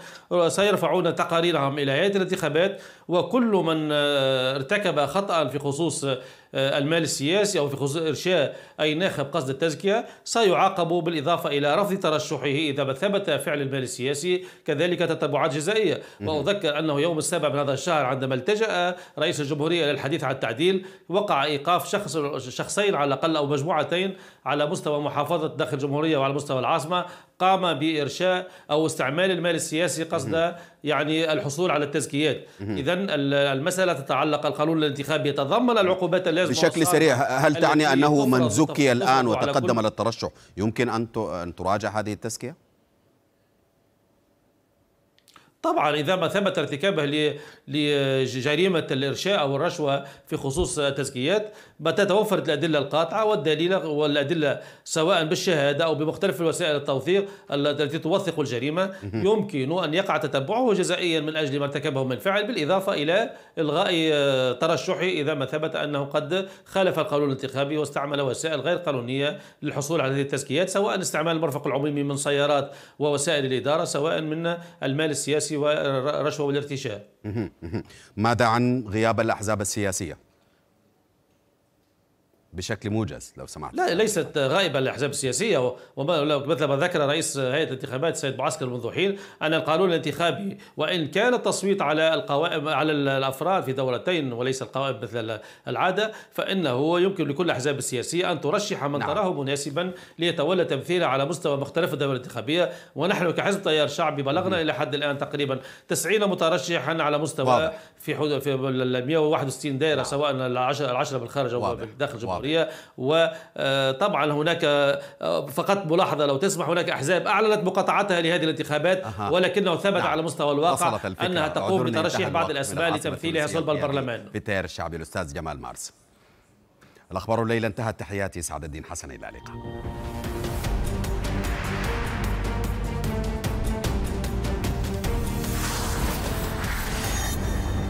سيرفعون تقاريرهم إلى هيئة الانتخابات وكل من ارتكب خطأ في خصوص المال السياسي أو في خصوص إرشاء أي ناخب قصد التزكية سيعاقب بالإضافة إلى رفض ترشحه إذا ثبت فعل المال السياسي كذلك تتبعات جزائية. وأذكر أنه يوم السابع من هذا الشهر عندما التجأ رئيس الجمهورية إلى الحديث عن التعديل وقع إيقاف شخص شخصين على الأقل أو مجموعتين على مستوى محافظة داخل الجمهورية وعلى مستوى العاصمة. قام بإرشاء أو استعمال المال السياسي قصد يعني الحصول على التزكيات. إذا المسألة تتعلق القانون الانتخابي يتضمن العقوبات اللازمة بشكل سريع هل تعني أنه من زكي الآن وتقدم للترشح يمكن أن تراجع هذه التزكية؟ طبعا إذا ما ثبت ارتكابه لجريمة الإرشاء أو الرشوة في خصوص تزكيات تتوفر الأدلة القاطعة والدليل والأدلة سواء بالشهادة أو بمختلف وسائل التوثيق التي توثق الجريمة يمكن أن يقع تتبعه جزائيا من أجل ما ارتكبه من فعل بالإضافة إلى إلغاء ترشحه إذا ما ثبت أنه قد خالف القانون الانتخابي واستعمل وسائل غير قانونية للحصول على هذه التزكيات سواء استعمال المرفق العمومي من سيارات ووسائل الإدارة سواء من المال السياسي والرشوه والارتشاء. ماذا عن غياب الأحزاب السياسية؟ بشكل موجز لو سمحت لا ليست غائبة الأحزاب السياسية ومثل ما ذكر رئيس هيئة الانتخابات السيد معسكر منذ حين أن القانون الانتخابي وإن كان التصويت على القوائم على الأفراد في دورتين وليس القوائم مثل العادة فإنه يمكن لكل الأحزاب السياسية أن ترشح من نعم. تراه مناسبا ليتولى تمثيله على مستوى مختلف الدول الانتخابية ونحن كحزب تيار شعبي بلغنا إلى حد الآن تقريبا 90 مترشحا على مستوى واضح. في حدود في 161 دائرة نعم. سواء العشرة بالخارج أو بالداخل الجمهورية. الجمهورية وطبعا هناك فقط ملاحظة لو تسمح هناك أحزاب أعلنت مقاطعتها لهذه الانتخابات ولكنه ثبت نعم. على مستوى الواقع أنها تقوم بترشيح بعض الأسماء لتمثيلها صلب البرلمان. في التيار الشعبي الأستاذ جمال مارس. الأخبار الليلة انتهت تحياتي سعد الدين حسن إلى اللقاء.